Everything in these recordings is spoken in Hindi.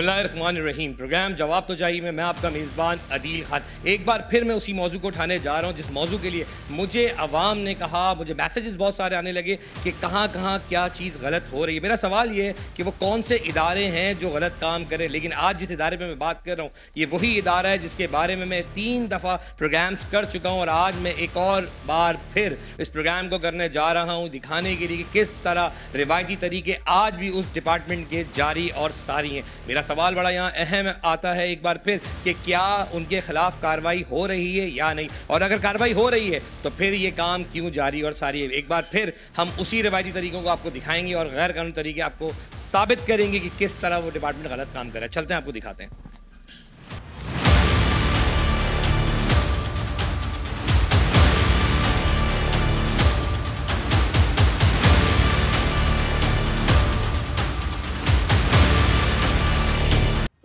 बिस्मिल्लाहिर्रहमानिर्रहीम। प्रोग्राम जवाब तो चाहिए, मैं मैं आपका मेज़बान अदील खान। एक बार फिर मैं उसी मौजू को उठाने जा रहा हूँ, जिस मौजू के लिए मुझे आवाम ने कहा, मुझे मैसेजेस बहुत सारे आने लगे कि कहाँ कहाँ क्या चीज़ गलत हो रही है। मेरा सवाल ये है कि वो कौन से इदारे हैं जो गलत काम करें? लेकिन आज जिस इदारे पर मैं बात कर रहा हूँ, ये वही इदारा है जिसके बारे में मैं तीन दफ़ा प्रोग्राम्स कर चुका हूँ और आज मैं एक और बार फिर इस प्रोग्राम को करने जा रहा हूँ, दिखाने के लिए कि किस तरह रिवायती तरीके आज भी उस डिपार्टमेंट के जारी और सारी हैं। मेरा सवाल बड़ा यहाँ अहम आता है एक बार फिर कि क्या उनके खिलाफ कार्रवाई हो रही है या नहीं? और अगर कार्रवाई हो रही है तो फिर ये काम क्यों जारी और सारी है? एक बार फिर हम उसी रिवायती तरीकों को आपको दिखाएँगे और गैर कानूनी तरीके आपको साबित करेंगे कि किस तरह वो डिपार्टमेंट गलत काम कर रहा है। चलते हैं, आपको दिखाते हैं।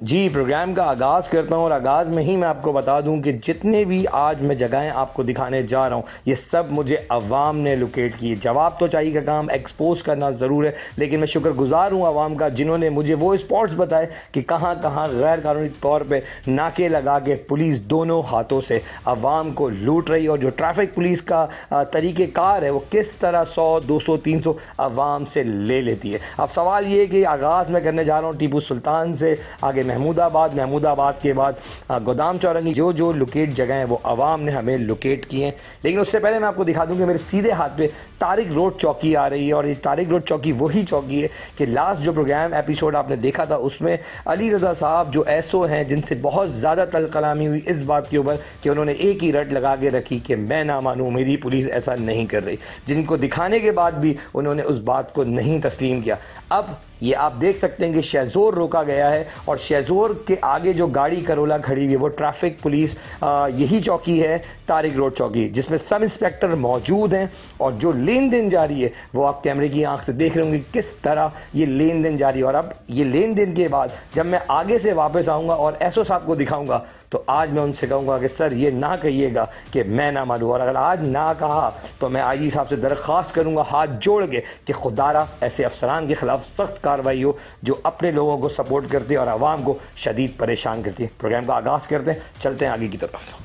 जी प्रोग्राम का आगाज़ करता हूँ और आगाज़ में ही मैं आपको बता दूँ कि जितने भी आज मैं जगहें आपको दिखाने जा रहा हूँ, ये सब मुझे अवाम ने लोकेट किए। जवाब तो चाहिए का काम एक्सपोज करना ज़रूर है, लेकिन मैं शुक्रगुजार हूँ अवाम का, जिन्होंने मुझे वो स्पॉट्स बताए कि कहाँ कहाँ गैर कानूनी तौर पर नाके लगा के पुलिस दोनों हाथों से अवाम को लूट रही और जो ट्रैफ़िक पुलिस का तरीक़ेकार है, वो किस तरह सौ, दो सौ, तीन सौ अवाम से ले लेती है। अब सवाल ये कि आगाज़ मैं करने जा रहा हूँ टीपू सुल्तान से, आगे महमूदाबाद महमूदाबाद के बाद गोदाम चौरंगी, जो जो लोकेट जगह है, वो आवाम ने हमें लोकेट किए हैं। लेकिन उससे पहले मैं आपको दिखा दूँ कि मेरे सीधे हाथ पे तारिक रोड चौकी आ रही है और ये तारिक रोड चौकी वही चौकी है कि लास्ट जो प्रोग्राम एपिसोड आपने देखा था, उसमें अली रज़ा साहब जो ऐसो हैं, जिनसे बहुत ज़्यादा तल कलामी हुई इस बात के ऊपर कि उन्होंने एक ही रट लगा के रखी कि मैं ना मानूँ मेरी पुलिस ऐसा नहीं कर रही। जिनको दिखाने के बाद भी उन्होंने उस बात को नहीं तस्लीम किया। अब ये आप देख सकते हैं कि शहजोर रोका गया है और शहजोर के आगे जो गाड़ी करोला खड़ी हुई है, वो ट्रैफ़िक पुलिस यही चौकी है, तारिक रोड चौकी, जिसमें सब इंस्पेक्टर मौजूद हैं और जो लेन देन जारी है। वो आप कैमरे की आँख से देख रहे होंगे किस तरह ये लेन देन जारी है। और अब ये लेन देन के बाद जब मैं आगे से वापस आऊँगा और एस साहब को दिखाऊँगा तो आज मैं उनसे कहूँगा कि, सर, ये ना कहिएगा कि मैं ना मानूँ और अगर आज ना कहा तो मैं आईजी साहब से दरख्वास्त करूँगा, हाथ जोड़ के, कि खुदारा ऐसे अफसरान के खिलाफ सख्त कार्रवाई हो, जो अपने लोगों को सपोर्ट करते और आवाम को शदीद परेशान करती है। प्रोग्राम का आगाज़ करते हैं, चलते हैं आगे की तरफ़।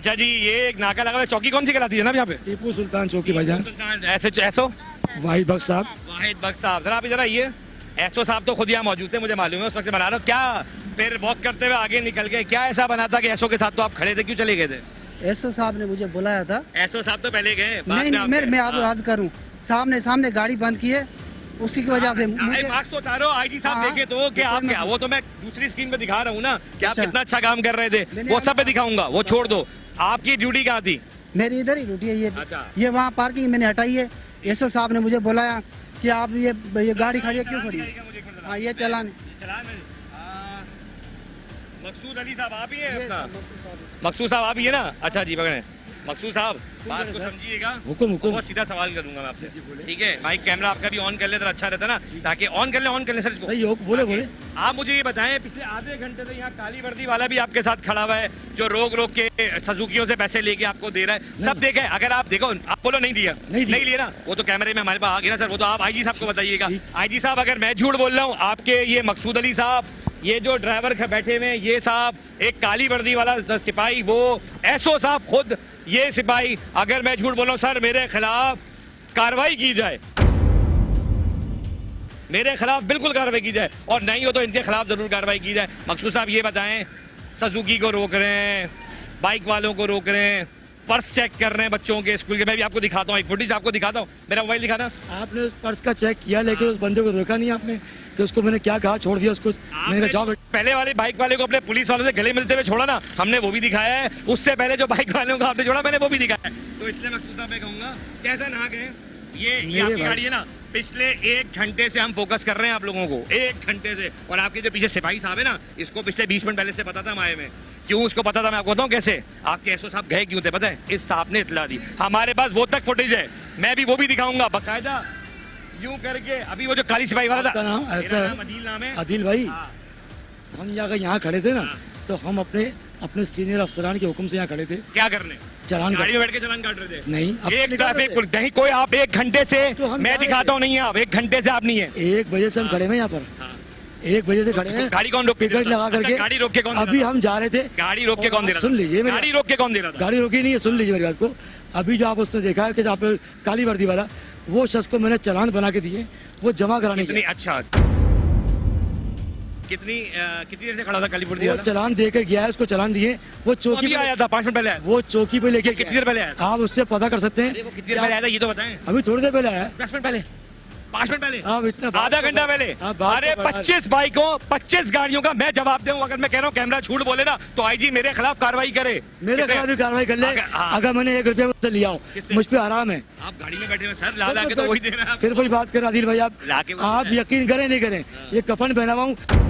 अच्छा जी ये एक नाका लगा हुआ चौकी कौन सी कहलाती है ना यहाँ पे? टीपू सुल्तान चौकी भाईजान। ऐसे ऐसो? वाहिद बख्श साहब। वाहिद बख्श साहब। जरा आप इधर आइए ऐसो साहब तो खुद यहाँ मौजूद थे मुझे मालूम है उस वक्त बना रहा हूँ क्या फिर वॉक करते हुए आगे निकल गए? क्या ऐसा बना था कि ऐसो के साथ तो आप खड़े थे? क्यों चले गए थे? एसओ साहब ने मुझे बुलाया था। एसओ साहब तो पहले गए नहीं नहीं मैं मैं आप हाँ। आज करूँ। सामने सामने गाड़ी बंद की है उसी की वजह से मुझे मार्क्स तो उतारो आईजी साहब हाँ, देखे तो कि आप क्या? वो तो मैं दूसरी स्क्रीन पे दिखा रहा हूँ ना कि आप अच्छा। कितना अच्छा काम कर रहे थे। वो सब पे दिखाऊँगा वो छोड़ दो। आपकी ड्यूटी कहाँ थी? मेरी इधर ही ड्यूटी है ये। अच्छा। ये वहाँ पार्किंग मैंने हटाई है। एसओ साहब ने मुझे बुलाया कि आप ये ये गाड़ी खड़ी है क्यों खड़ी है? हाँ ये चलान। मकसूद अली साहब आप ही हैं मकसूद साहब आप ही है ना? अच्छा जी पकड़े। मकसूद साहब बात को समझिएगा। हुकुम हुकुम। बहुत सीधा सवाल करूँगा मैं आपसे। ठीक है माइक कैमरा आपका भी ऑन कर ले तो अच्छा रहता ना? ताकि ऑन कर ले ऑन कर ले सर सही हो बोले बोले। आप मुझे ये बताएँ पिछले आधे घंटे से यहाँ काली वर्दी वाला भी आपके साथ खड़ा हुआ है जो रोक रोक के सजुकियों से पैसे लेके आपको दे रहा है। सब देखे अगर आप देखो आप बोलो नहीं दिया। नहीं। लिया ना? वो तो कैमरे में हमारे पास आ गया ना सर वो तो आप आईजी साहब को बताइएगा। आईजी साहब अगर मैं झूठ बोल रहा हूँ आपके ये मकसूद अली साहब ये जो ड्राइवर बैठे हुए ये साहब एक काली वर्दी वाला सिपाही वो एसओ साहब खुद ये सिपाही अगर मैं झूठ बोल हूँ सर मेरे खिलाफ कार्रवाई की जाए। मेरे खिलाफ बिल्कुल कार्रवाई की जाए और नहीं हो तो इनके खिलाफ ज़रूर कार्रवाई की जाए। मकसूद साहब ये बताएँ सजुकी को रोक रहे हैं बाइक वालों को रोक रहे हैं पर्स चेक कर रहे हैं बच्चों के स्कूल के। मैं भी आपको दिखाता हूँ एक फुटेज आपको दिखाता हूँ। मेरा मोबाइल दिखाना। आपने उस पर्स का चेक किया लेकिन उस बंदे को रोका नहीं आपने? कि उसको मैंने क्या कहा? छोड़ दिया उसको। मैंने कहा जाओ पहले वाले बाइक वाले को अपने पुलिस वालों से गले मिलते हुए छोड़ा ना। हमने वो भी दिखाया है। उससे पहले जो बाइक वालों को आपने छोड़ा मैंने वो भी दिखाया है। तो इसलिए मकसूद साहब मैं कहूँगा कैसा ना गए ये ये आपकी गाड़ी है ना। पिछले एक घंटे से हम फोकस कर रहे हैं आप लोगों को। एक घंटे से। और आपके जो पीछे सिपाही साहब है ना इसको पिछले बीस मिनट पहले से पता था माए में। क्यों उसको पता था मैं आपको बताऊँ कैसे? आपके एसओ साहब गए क्यों थे पता है? इस साहब ने इतला दी। हमारे पास वो तक फुटेज है। मैं भी वो भी दिखाऊँगा। बकायदा यूँ करके अभी वो जो काली सिपाही वाला था। नाम ऐसा नाम अदील नाम है। आदिल भाई। हाँ। हम यहाँ यहाँ खड़े थे ना हाँ। तो हम अपने अपने सीनियर अफसरान के हुक्म से यहाँ खड़े थे। क्या करने? चलान गाड़ी में बैठ के चलान काट रहे थे। नहीं अब एक ट्रैफ़िक नहीं कोई आप एक घंटे से तो मैं दिखाता हूँ नहीं है आप एक घंटे से आप नहीं है। एक बजे से हम खड़े हैं यहाँ पर। हाँ। एक बजे से खड़े हैं। गाड़ी कौन रोक टिकट लगा अच्छा, करके। गाड़ी रोक के कौन अभी हम जा रहे थे। गाड़ी रोक के कौन दे रहा सुन लीजिए मेरी गाड़ी रोक के कौन दे रहा गाड़ी रोकी नहीं है सुन लीजिए मेरी बात को। अभी जो आप उसने देखा है कि काली वर्दी वाला वो शख्स को मैंने चलान बना के दिए वो जमा कराने कितनी के अच्छा। कितनी आ, कितनी देर से खड़ा था कालीपुर वो दिया चालान दे के गया है उसको चलान दिए। वो चौकी पे- आया था पाँच मिनट पहले वो चौकी पे लेके कितनी देर पहले आया आप उससे पता कर सकते हैं कितनी देर पहले आया था ये तो बताएँ। अभी थोड़ी देर पहले आया। दस मिनट पहले। पाँच मिनट पहले। अब इतना आधा घंटा पहले। आप अरे पच्चीस बाइकों पच्चीस गाड़ियों का मैं जवाब दूँ। अगर मैं कह रहा हूँ कैमरा झूठ बोले ना तो आईजी मेरे खिलाफ कार्रवाई करे। मेरे खिलाफ भी कार्रवाई कर ले। अगर- हाँ। मैंने एक रुपया मुझसे लिया हो मुझ पर आराम है। आप गाड़ी में बैठे हुए सर ला ला के तो वही दे रहे फिर कोई बात करें आदिल भाई आप आप हैं। यकीन करें नहीं करें ये कफन पहना हुआ हूँ।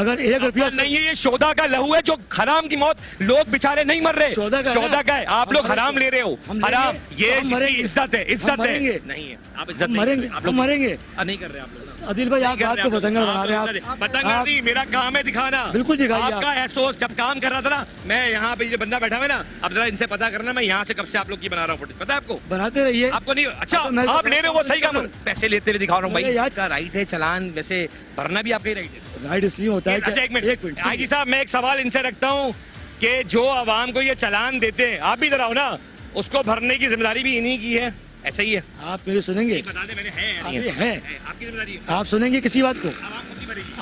अगर एक रुपया नहीं है ये शोधा का लहू है जो हराम की मौत लोग बेचारे नहीं मर रहे। शोधा का है शोधा का है। आप लोग हराम ले रहे हो। हराम ये मरेंगे। इज़्ज़त है इज़्ज़त है। नहीं है आप इज़्ज़त मरेंगे। आप लोग मरेंगे। नहीं कर रहे आप लोग। आदिल भाई आप बात को। पतंगा बना रहे हैं पतंगा नहीं मेरा काम है दिखाना। बिल्कुल दिखाइए आप। आपका एहसास जब काम कर रहा था ना मैं यहाँ पे ये बंदा बैठा हुआ ना अब जरा इनसे पता करना मैं यहाँ से कब से आप लोग की बना रहा हूँ। पता है आपको? बनाते रहिए। आपको नहीं अच्छा आप ले रहे हो वो सही काम पैसे लेते हुए दिखा रहा हूँ भाई। का राइट है चलान वैसे भरना भी आपका ही राइट है। राइट इसलिए होता है अच्छा एक मिनट। एक मिनट। आई जी साहब मैं एक सवाल इनसे रखता हूँ कि जो आवाम को ये चलान देते हैं आप भी जरा हो ना उसको भरने की ज़िम्मेदारी भी इन्हीं की है? ऐसा ही है। आप मेरे सुनेंगे? बता दे मैंने है है? आपकी ज़िम्मेदारी आप सुनेंगे किसी बात को?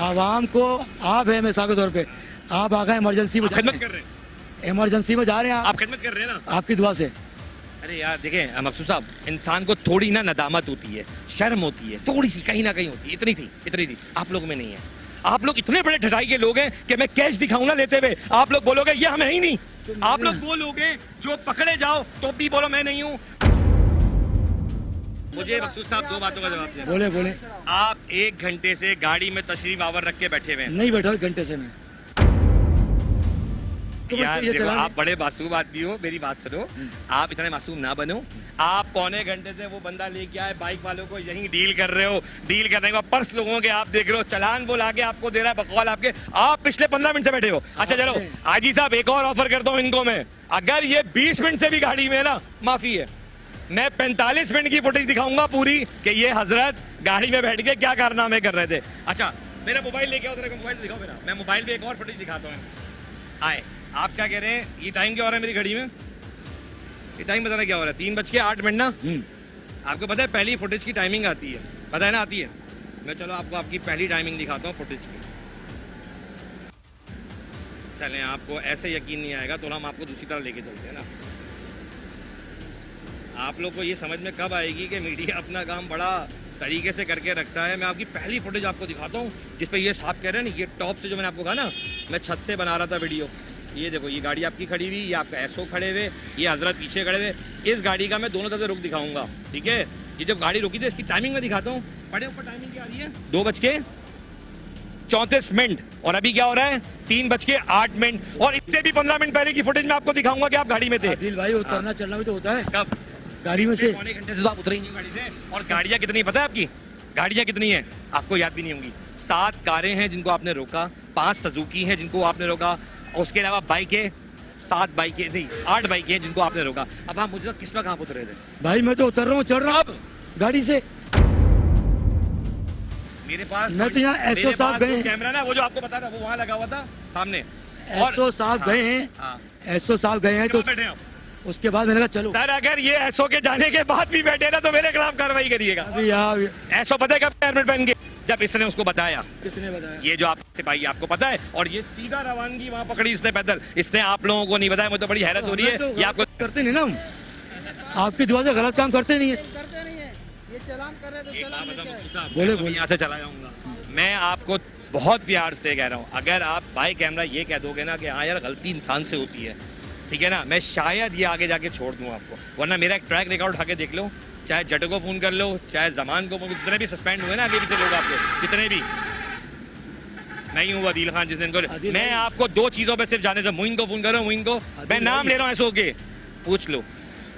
आवाम को आप है मिसाल के तौर पे। आप आ गए इमरजेंसी में खिदमत कर रहे हैं। इमरजेंसी में जा रहे हैं आप। खिदमत कर रहे हैं ना? आपकी दुआ से। अरे यार देखें मकसूद साहब इंसान को थोड़ी ना नदामत होती है शर्म होती है थोड़ी सी कहीं ना कहीं होती है इतनी थी इतनी थी आप लोगों में नहीं है। आप लोग इतने बड़े ठटाई के लोग हैं कि मैं कैश दिखाऊँ ना लेते हुए। आप लोग बोलोगे ये हमें ही नहीं। आप लोग वो लोग हैं जो पकड़े जाओ तो भी बोलो मैं नहीं हूँ। मुझे मकसूद साहब दो बातों का जवाब दें बोले बोले। आप एक घंटे से गाड़ी में तशरीफ़ आवर रख के बैठे हुए हैं। नहीं बैठा एक घंटे से मैं। तो यार देखो, आप बड़े मासूम आदमी हो मेरी बात सुनो। आप इतने मासूम ना बनो। आप पौने घंटे से वो बंदा लेके आए बाइक वालों को यहीं डील कर रहे हो। डील करने के पर्स लोगों के आप देख रहे हो चलान वो लाके आपको दे रहा है बकवाल आपके। आप पिछले पंद्रह मिनट से बैठे हो। अच्छा चलो। आजी साहब एक और ऑफ़र करता हूँ इनको मैं। अगर ये बीस मिनट से भी गाड़ी में है ना माफ़ी है। मैं 45 मिनट की फुटेज दिखाऊँगा पूरी कि ये हज़रत गाड़ी में बैठ के क्या कारनामे कर रहे थे। अच्छा मेरा मोबाइल लेके आओ तेरे मोबाइल दिखाओ मेरा। मैं मोबाइल पे एक और फुटेज दिखाता हूँ। आए आप क्या कह रहे हैं? ये टाइम क्या हो रहा है मेरी घड़ी में? ये टाइम पता नहीं क्या हो रहा है? तीन बज के आठ मिनट ना? हम्म, आपको पता है पहली फुटेज की टाइमिंग आती है। पता है ना आती है? मैं चलो आपको आपकी पहली टाइमिंग दिखाता हूँ फुटेज की। चलें आपको ऐसे यकीन नहीं आएगा तो हम आपको दूसरी तरह लेके चलते हैं ना। आप लोग को ये समझ में कब आएगी कि मीडिया अपना काम बड़ा तरीके से करके रखता है? मैं आपकी पहली फुटेज आपको दिखाता हूँ जिस पे ये साहब कह रहे हैं ना ये टॉप से जो मैंने आपको कहा ना मैं छत से बना रहा था वीडियो ये देखो ये गाड़ी आपकी खड़ी हुई ये आपका एसओ खड़े हुए ये हज़रत पीछे खड़े हुए। इस गाड़ी का मैं दोनों तरफ़ से रुक दिखाऊँगा ठीक है? ये जब गाड़ी रुकी थी इसकी टाइमिंग में दिखाता हूँ। पड़े ऊपर टाइमिंग क्या आ रही है? दो बज के चौंतीस मिनट। और अभी क्या हो रहा है? तीन बज के आठ मिनट। और इससे भी पंद्रह मिनट पहले की फुटेज में आपको दिखाऊँगा कि आप गाड़ी में थे। आदिल भाई उतरना चढ़ना भी तो होता है। कब? गाड़ी में से। पौने घंटे से तो आप उतरे ही नहीं गाड़ी से। और गाड़ियाँ कितनी पता है आपकी? गाड़ियाँ कितनी हैं? आपको याद भी नहीं होंगी। सात कारें हैं जिनको आपने रोका पाँच सजुकी हैं जिनको आपने रोका और उसके अलावा बाइकें सात बाइकें नहीं आठ बाइकें हैं जिनको आपने रोका। अब आप मुझे किस वक्त आप उतरे थे? भाई मैं तो उतर रहा हूँ चढ़ रहा हूँ। गाड़ी से। मेरे पास मैं तो यहाँ SO साहब गए कैमरा ना वो जो आपको पता था वो वहाँ लगा हुआ था सामने। एसओ साहब गए हैं। हाँ। एसओ साहब गए हैं तो हैं। उसके बाद मैंने कहा चलो। सर अगर ये एसओ के जाने के बाद भी बैठे ना तो मेरे खिलाफ कार्रवाई करिएगा। अभी यार एसओ पता है कब हेलमेट पहन के जब इसने उसको बताया। किसने बताया? ये जो आप सिपाही आपको पता है? और ये सीधा रवानगी वहाँ पकड़ी इसने पैदल। इसने आप लोगों को नहीं बताया मुझे तो बड़ी हैरत हो रही तो है ये आपको करते नहीं ना हम। आपकी दुआ से गलत काम करते नहीं है। करते नहीं है। ये चालान कर रहे तो साहब, बोले, मैं बोले। यहाँ से चला जाऊँगा। मैं आपको बहुत प्यार से कह रहा हूँ। अगर आप बाई कैमरा ये कह दोगे ना कि हाँ यार गलती इंसान से होती है। ठीक है ना? मैं शायद ये आगे जाके छोड़ दूँ आपको। वरना मेरा एक ट्रैक रिकॉर्ड उठा के देख लो। चाहे जट को फ़ोन कर लो चाहे जमान को जितने भी सस्पेंड हुए ना आगे पीछे लोग आपके जितने भी। मैं ही हूँ अदील खान जिस दिन को मैं आपको दो चीज़ों पर सिर्फ़ जाने से मुइन को फ़ोन कर रहा हूँ मुइन को। मैं नाम ले रहा हूँ ऐसे होके। पूछ लो।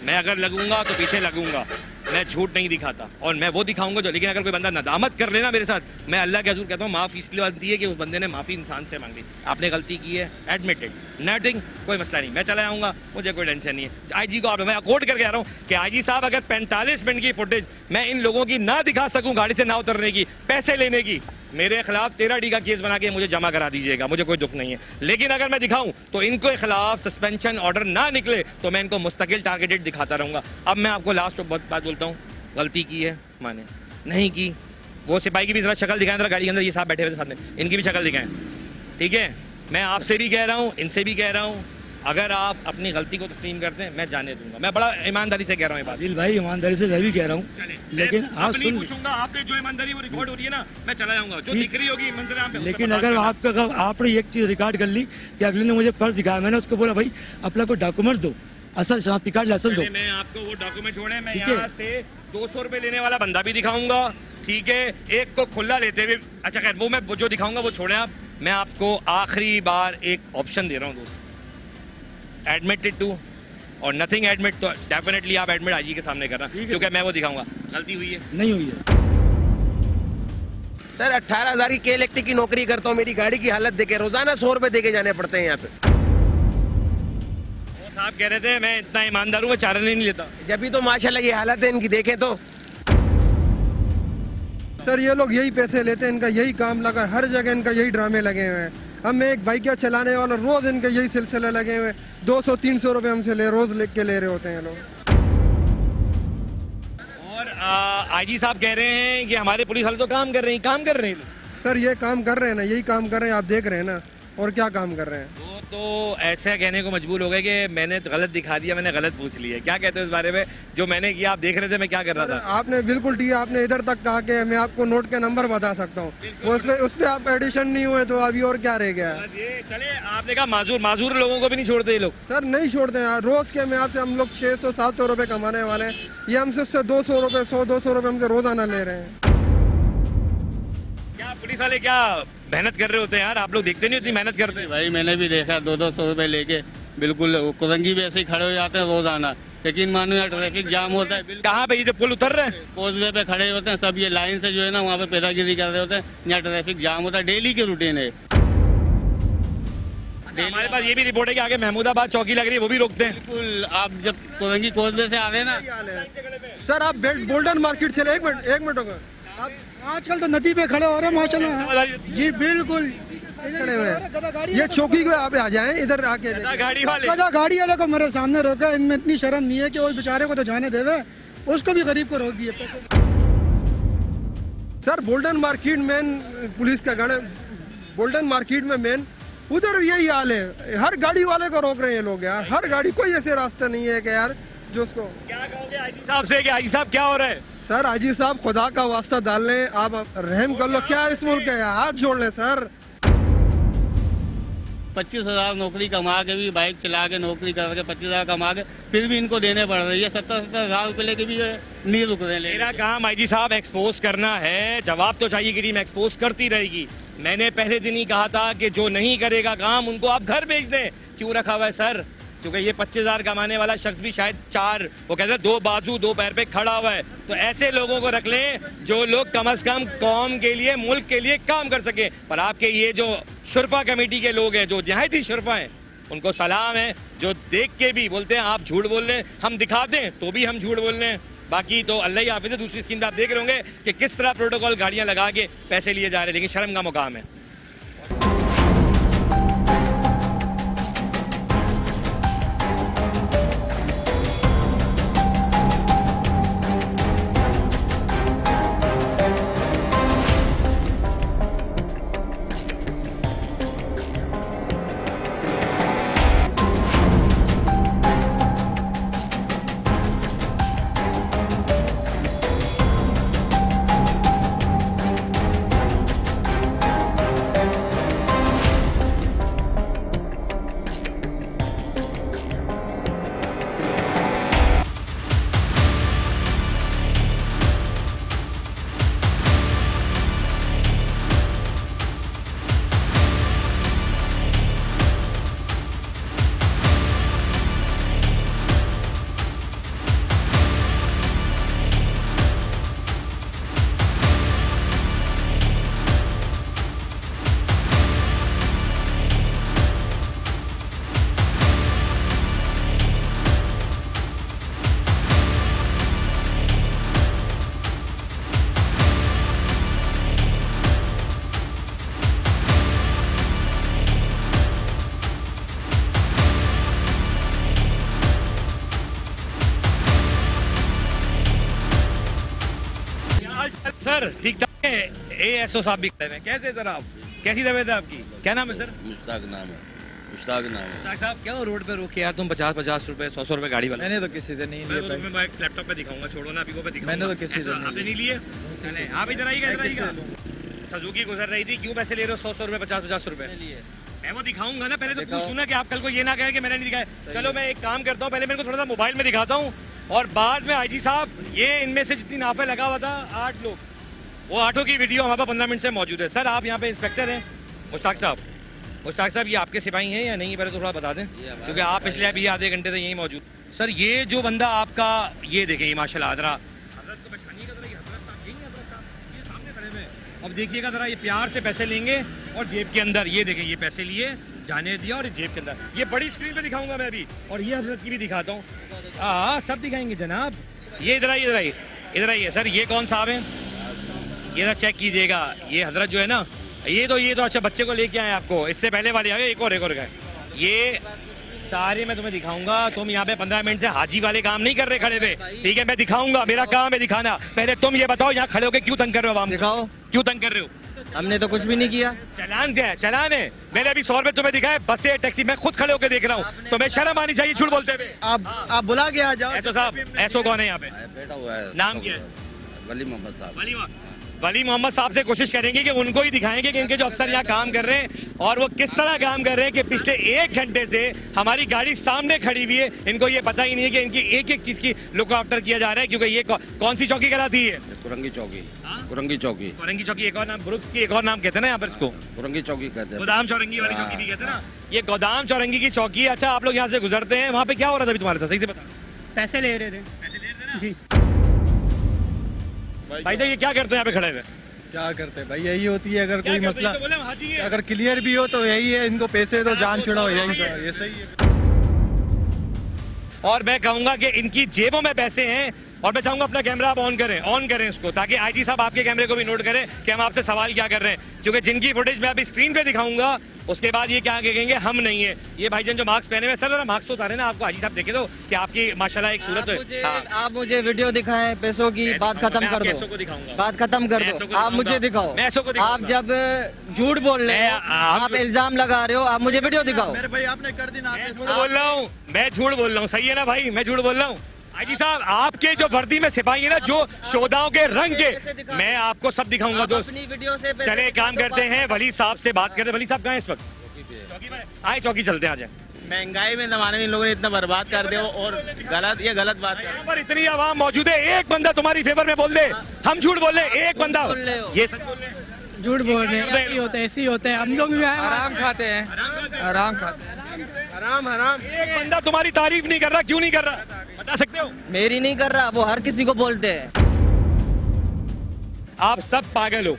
मैं अगर लगूँगा तो पीछे लगूँगा। मैं झूठ नहीं दिखाता और मैं वो दिखाऊँगा जो, लेकिन अगर कोई बंदा नदामत कर लेना मेरे साथ, मैं अल्लाह के हजूर कहता हूँ, माफ़ इसलिए बनती है कि उस बंदे ने माफ़ी इंसान से मांग मांगी आपने गलती की है एडमिटेड नैटिंग कोई मसला नहीं। मैं चला आऊँगा मुझे कोई टेंशन नहीं है। आई जी को आप, मैं अकोर्ट करके आ रहा हूँ कि आईजी साहब, अगर 45 मिनट की फुटेज मैं इन लोगों की ना दिखा सकूँ गाड़ी से ना उतरने की, पैसे लेने की। मेरे खिलाफ तेरह डी का केस बना के मुझे जमा करा दीजिएगा, मुझे कोई दुख नहीं है। लेकिन अगर मैं दिखाऊँ तो इनके खिलाफ सस्पेंशन ऑर्डर ना निकले तो मैं इनको मुस्तकिल टारगेटेड दिखाता रहूँगा। अब मैं आपको लास्ट बात बोलता हूँ। गलती की है, माने। नहीं की। वो सिपाही की भी जरा शक्ल दिखाएँ, जरा गाड़ी के अंदर ये साहब बैठे हुए थे सामने। इनकी भी शक्ल दिखाएँ। ठीक है? मैं आपसे भी कह रहा हूँ, इनसे भी कह रहा हूँ। अगर आप अपनी गलती को तस्लीम करते हैं मैं जाने दूँगा। मैं बड़ा ईमानदारी से कह रहा हूँ बात। आदिल भाई ईमानदारी से मैं भी कह रहा हूँ। लेकिन आप सुन पूछूँगा आपने जो ईमानदारी वो रिकॉर्ड हो रही है ना मैं चला जाऊँगा। जो दिख रही होगी मंजर लेकिन अगर आपका आपने एक चीज़ रिकॉर्ड कर ली कि अगले ने मुझे पर्स दिखाया मैंने उसको बोला भाई अपना कोई डॉक्यूमेंट दो। असल शनाख्ती कार्ड लाइसेंस दो। मैं आपको वो डॉक्यूमेंट छोड़े मैं यहाँ से दो सौ रुपए लेने वाला बंदा भी दिखाऊँगा। ठीक है एक को खुला लेते हुए अच्छा खैर वो मैं जो दिखाऊँगा वो छोड़े आप। मैं आपको आखिरी बार एक ऑप्शन दे रहा हूँ दोस्त। एडमिटेड टू और नथिंग एडमिट तो डेफिनेटली आप एडमिट आईजी के सामने करना क्योंकि मैं वो दिखाऊँगा। गलती हुई है। नहीं हुई है। सर अट्ठारह हज़ार की के इलेक्ट्रिक की नौकरी करता हूँ मेरी गाड़ी की हालत देखे रोज़ाना सौ रुपए देके जाने पड़ते हैं यहाँ पे। वो साहब कह रहे थे मैं इतना ईमानदार हूँ मैं चारण ही नहीं लेता। जब भी तो माशाल्लाह ये हालत है इनकी देखे तो। सर ये लोग यही पैसे लेते हैं इनका यही काम लगा हर जगह इनका यही ड्रामे लगे हुए हैं। अब मैं एक बाइक चलाने वाले रोज इनके यही सिलसिले लगे हुए दो सौ तीन सौ रुपये हमसे ले रोज ले के ले रहे होते हैं लोग। और आईजी साहब कह रहे हैं कि हमारे पुलिस वाले तो काम कर रहे हैं काम कर रहे हैं। सर ये काम कर रहे हैं ना यही काम कर रहे हैं आप देख रहे हैं ना और क्या काम कर रहे हैं? तो ऐसा कहने को मजबूर हो गए कि मैंने गलत दिखा दिया मैंने गलत पूछ लिया। क्या कहते हो इस बारे में? जो मैंने किया आप देख रहे थे मैं क्या कर रहा था? आपने बिल्कुल ठीक आपने इधर तक कहा कि मैं आपको नोट के नंबर बता सकता हूँ। उस पर उस पर आप एडिशन नहीं हुए तो अभी और क्या रह गया? चले आपने कहा माजूर माजूर लोगों को भी नहीं छोड़ते ये लोग। सर नहीं छोड़ते हैं। यार रोज के मैं आपसे हम लोग छः सौ सात सौ रुपये कमाने वाले हैं। ये हमसे उससे दो सौ रुपये सौ दो सौ रुपये हमसे रोज़ाना ले रहे हैं। पुलिस वाले क्या मेहनत कर रहे होते हैं यार? आप लोग देखते नहीं इतनी मेहनत करते? हैं भाई मैंने भी देखा दो दो सौ रुपए लेके। बिल्कुल कुरंगी भी ऐसे ही खड़े हो जाते हैं रोज़ाना लेकिन मानो यहाँ ट्रैफ़िक जाम होता है बिल्कुल। कहाँ पे ये जो पुल उतर रहे हैं? कोजवे पे खड़े होते हैं सब ये लाइन से जो है ना वहाँ पे पैदागिरी कर रहे होते हैं। यहाँ ट्रैफ़िक जाम होता है डेली की रूटीन है। अच्छा, हमारे पास ये भी रिपोर्ट है कि आगे महमूदाबाद चौकी लग रही है वो भी रोकते हैं। बिल्कुल आप जब कुरंगी कोजवे से आ रहे हैं ना। सर आप गोल्डन मार्केट चले एक मिनट एक मिनट आजकल तो नदी पे खड़े हो रहे हैं माशाल्लाह। जी बिल्कुल। खड़े हुए ये चौकी पे आप आ जाएँ इधर आके गाड़ी वाले। गधा गाड़ी वाले को मेरे सामने रोका इनमें इतनी शर्म नहीं है कि उस बेचारे को तो जाने देवे। उसको भी गरीब को रोक दिए। Sir golden market main police का गढ़ गोल्डन मार्केट में मेन उधर यही हाल है। हर गाड़ी वाले को रोक रहे हैं लोग यार। हर गाड़ी कोई ऐसे रास्ता नहीं है कि यार जो उसको क्या कहोगे आईजी साहब से कि आईजी साहब क्या हो रहा है? सर आजी साहब खुदा का वास्ता डाल लें आप रहम कर लो। क्या इस मुल्क है हाथ जोड़ लें सर? पच्चीस हज़ार नौकरी कमा के भी बाइक चला के नौकरी करके पच्चीस हज़ार कमा के फिर भी इनको देने पड़ रही है। सत्तर सत्तर हज़ार रुपये लेके भी नहीं रुक रहे मेरा काम आईजी साहब एक्सपोज करना है। जवाब तो चाहिए कि टीम एक्सपोज करती रहेगी। मैंने पहले दिन ही कहा था कि जो नहीं करेगा काम उनको आप घर भेज दें। क्यों रखा हुआ है सर? क्योंकि ये पच्चीस हज़ार कमाने वाला शख्स भी शायद चार, वो कहते हैं, दो बाजू दो पैर पे खड़ा हुआ है। तो ऐसे लोगों को रख लें जो लोग कम अज कम कौम के लिए, मुल्क के लिए काम कर सके। पर आपके ये जो शुरफा कमेटी के लोग हैं, जो नहायती शुरफा हैं, उनको सलाम है, जो देख के भी बोलते हैं, आप झूठ बोल रहे हैं, हम दिखा दें तो भी हम झूठ बोल रहे हैं। बाकी तो अल्लाह ही हाफिज है, दूसरी स्क्रीन पे आप देख रहे होंगे कि किस तरह प्रोटोकॉल गाड़ियाँ लगा के पैसे लिए जा रहे हैं। लेकिन शर्म का मुकाम है। एस ओ साहब भी हैं। कैसे सर आप? कैसी तबीयत है आपकी? क्या नाम है सर? मुश्ताक नाम है। मुश्ताक नाम है। डॉक्टर साहब क्या रोड पे रोके यार तुम पचास पचास रुपए सौ सौ रुपए गाड़ी वाला? मैंने तो किसी से नहीं मैं लिए तो मैं लैपटॉप पे दिखाऊँगा छोड़ो ना अभी पे दिखाऊँगा। मैंने तो किसी से नहीं लिए। आप इधर आइएगा इधर आइएगा सजुकी गुजर रही थी क्यों पैसे ले रहे हो? सौ सौ रुपए पचास पचास रुपए। मैं वो दिखाऊँगा ना पहले तो पूछ लूँ ना कि आप कल को ये ना कहें कि मैंने नहीं दिखाया। चलो मैं एक काम करता हूँ पहले मेरे को थोड़ा सा मोबाइल में दिखाता हूँ और बाद में आईजी साहब ये इनमें से जितनी नाफे लगा हुआ था आठ लोग। वो आठों की वीडियो हमारे पास पंद्रह मिनट से मौजूद है। सर आप यहाँ पे इंस्पेक्टर हैं? मुश्ताक साहब। मुश्ताक साहब ये आपके सिपाही हैं या नहीं? पहले तो थोड़ा बता दें क्योंकि आप पिछले अभी आधे घंटे से यहीं मौजूद। सर ये जो बंदा आपका ये देखें ये माशाल्लाह को जरा। अब देखिएगा जरा ये प्यार से पैसे लेंगे और जेब के अंदर ये देखें ये पैसे लिए जाने दिया और जेब के अंदर। ये बड़ी स्क्रीन पे दिखाऊँगा मैं अभी और ये हज़रत की भी दिखाता हूँ। हाँ सब दिखाएँगे जनाब। ये इधर आइए इधर आइए इधर आइए। सर ये कौन साहब हैं? ये ना चेक कीजिएगा। ये हज़रत जो है ना ये तो ये तो अच्छा बच्चे को लेके आए आपको। इससे पहले वाले आए एक और एक और गए। ये सारे मैं तुम्हें दिखाऊँगा। तुम यहाँ पे पंद्रह मिनट से हाजी वाले काम नहीं कर रहे खड़े थे। ठीक है मैं दिखाऊँगा। मेरा काम है दिखाना। पहले तुम ये बताओ यहाँ खड़े होकर क्यों तंग कर रहे हो आवाम दिखाओ। क्यों तंग कर रहे हो? हमने तो कुछ भी नहीं किया। चलान क्या है? चलान है। मैंने अभी सौ रुपए तुम्हें दिखाए बस टैक्सी मैं खुद खड़े होकर देख रहा हूँ। तो मैं शर्म आनी चाहिए झूठ बोलते हुए। आप आप बुला के आ जाओ। ऐसो साहब ऐसो कौन है यहाँ पे? बैठा हुआ है नाम क्या है? वली मोहम्मद साहब। वली मोहम्मद वली मोहम्मद साहब से कोशिश करेंगे कि उनको ही दिखाएँगे कि इनके जो अफसर यहाँ काम कर रहे हैं और वो किस तरह काम कर रहे हैं कि पिछले एक घंटे से हमारी गाड़ी सामने खड़ी हुई है। इनको ये पता ही नहीं है कि इनकी एक एक चीज़ की लुक आफ्टर किया जा रहा है क्योंकि ये कौन सी चौकी कराती है? कुरंगी चौकी। हाँ? कुरंगी चौकी। औरंगी चौकी एक और नाम ब्रुक्स की एक और नाम कहते हैं ना यहाँ पर इसको। कुरंगी चौकी कहते हैं। गोदाम चौरंगी वाली चौकी भी कहते हैं ना। ये गोदाम चौरंगी की चौकी है। अच्छा आप लोग यहाँ से गुजरते हैं वहाँ पे क्या हो रहा था अभी तुम्हारे साथ? सही से बता पैसे ले रहे थे। पैसे ले रहे थे ना? जी। भाई देखिए क्या करते हैं यहाँ पे खड़े हुए? क्या करते भाई? यही होती है अगर कोई मसला तो हैं। अगर क्लियर भी हो तो यही है इनको पैसे तो जान छुड़ाओ यही का ये सही है। और मैं कहूँगा कि इनकी जेबों में पैसे हैं और मैं चाहूँगा अपना कैमरा आप ऑन करें ऑन करें इसको ताकि आईजी साहब आपके कैमरे को भी नोट करें कि हम आपसे सवाल क्या कर रहे हैं। क्योंकि जिनकी फुटेज मैं अभी स्क्रीन पे दिखाऊँगा उसके बाद ये क्या कहेंगे हम नहीं है। ये भाईजान जो मार्क्स पहने हुए सर जरा मार्क्स तो उतारे ना आपको। हाजी साहब देखे दो कि आपकी माशाल्लाह एक सूरत आप मुझे हाँ। आप मुझे वीडियो दिखाएँ पैसों की बात खत्म कर दो। को दिखाऊँगा। बात खत्म कर दो। आप मुझे दिखाओ। आप जब झूठ बोल रहे हैं आप- इल्ज़ाम लगा रहे हो आप मुझे वीडियो दिखाओ। मेरे भाई आपने कर दी ना मैं झूठ बोल रहा हूँ। मैं झूठ बोल रहा हूँ। सही है ना भाई? मैं झूठ बोल रहा हूँ। हाजी साहब आपके जो वर्दी में सिपाही है ना जो शोधाओं के रंग के मैं आपको सब दिखाऊँगा दोस्त। अपनी वीडियो से चले काम करते हैं वली साहब से बात करते हैं। वली साहब कहाँ इस वक्त? आए चौकी चलते हैं आ जाए। महँगाई में जमाने में इन लोगों ने इतना बर्बाद कर दिया और गलत ये गलत बात यहाँ पर इतनी आवाम मौजूद है एक बंदा तुम्हारी फेवर में बोल दे। हम झूठ बोल रहे एक बंदा। हो। ये हैं झूठ बोल रहे हैं ऐसे ही होता है ऐसे ही होता है। हम लोग भी आराम खाते हैं। आराम खाते हैं। हराम हराम। एक बंदा तुम्हारी तारीफ़ नहीं कर रहा क्यों नहीं कर रहा? बता सकते हो? मेरी नहीं कर रहा वो हर किसी को बोलते हैं। आप सब पागल हो।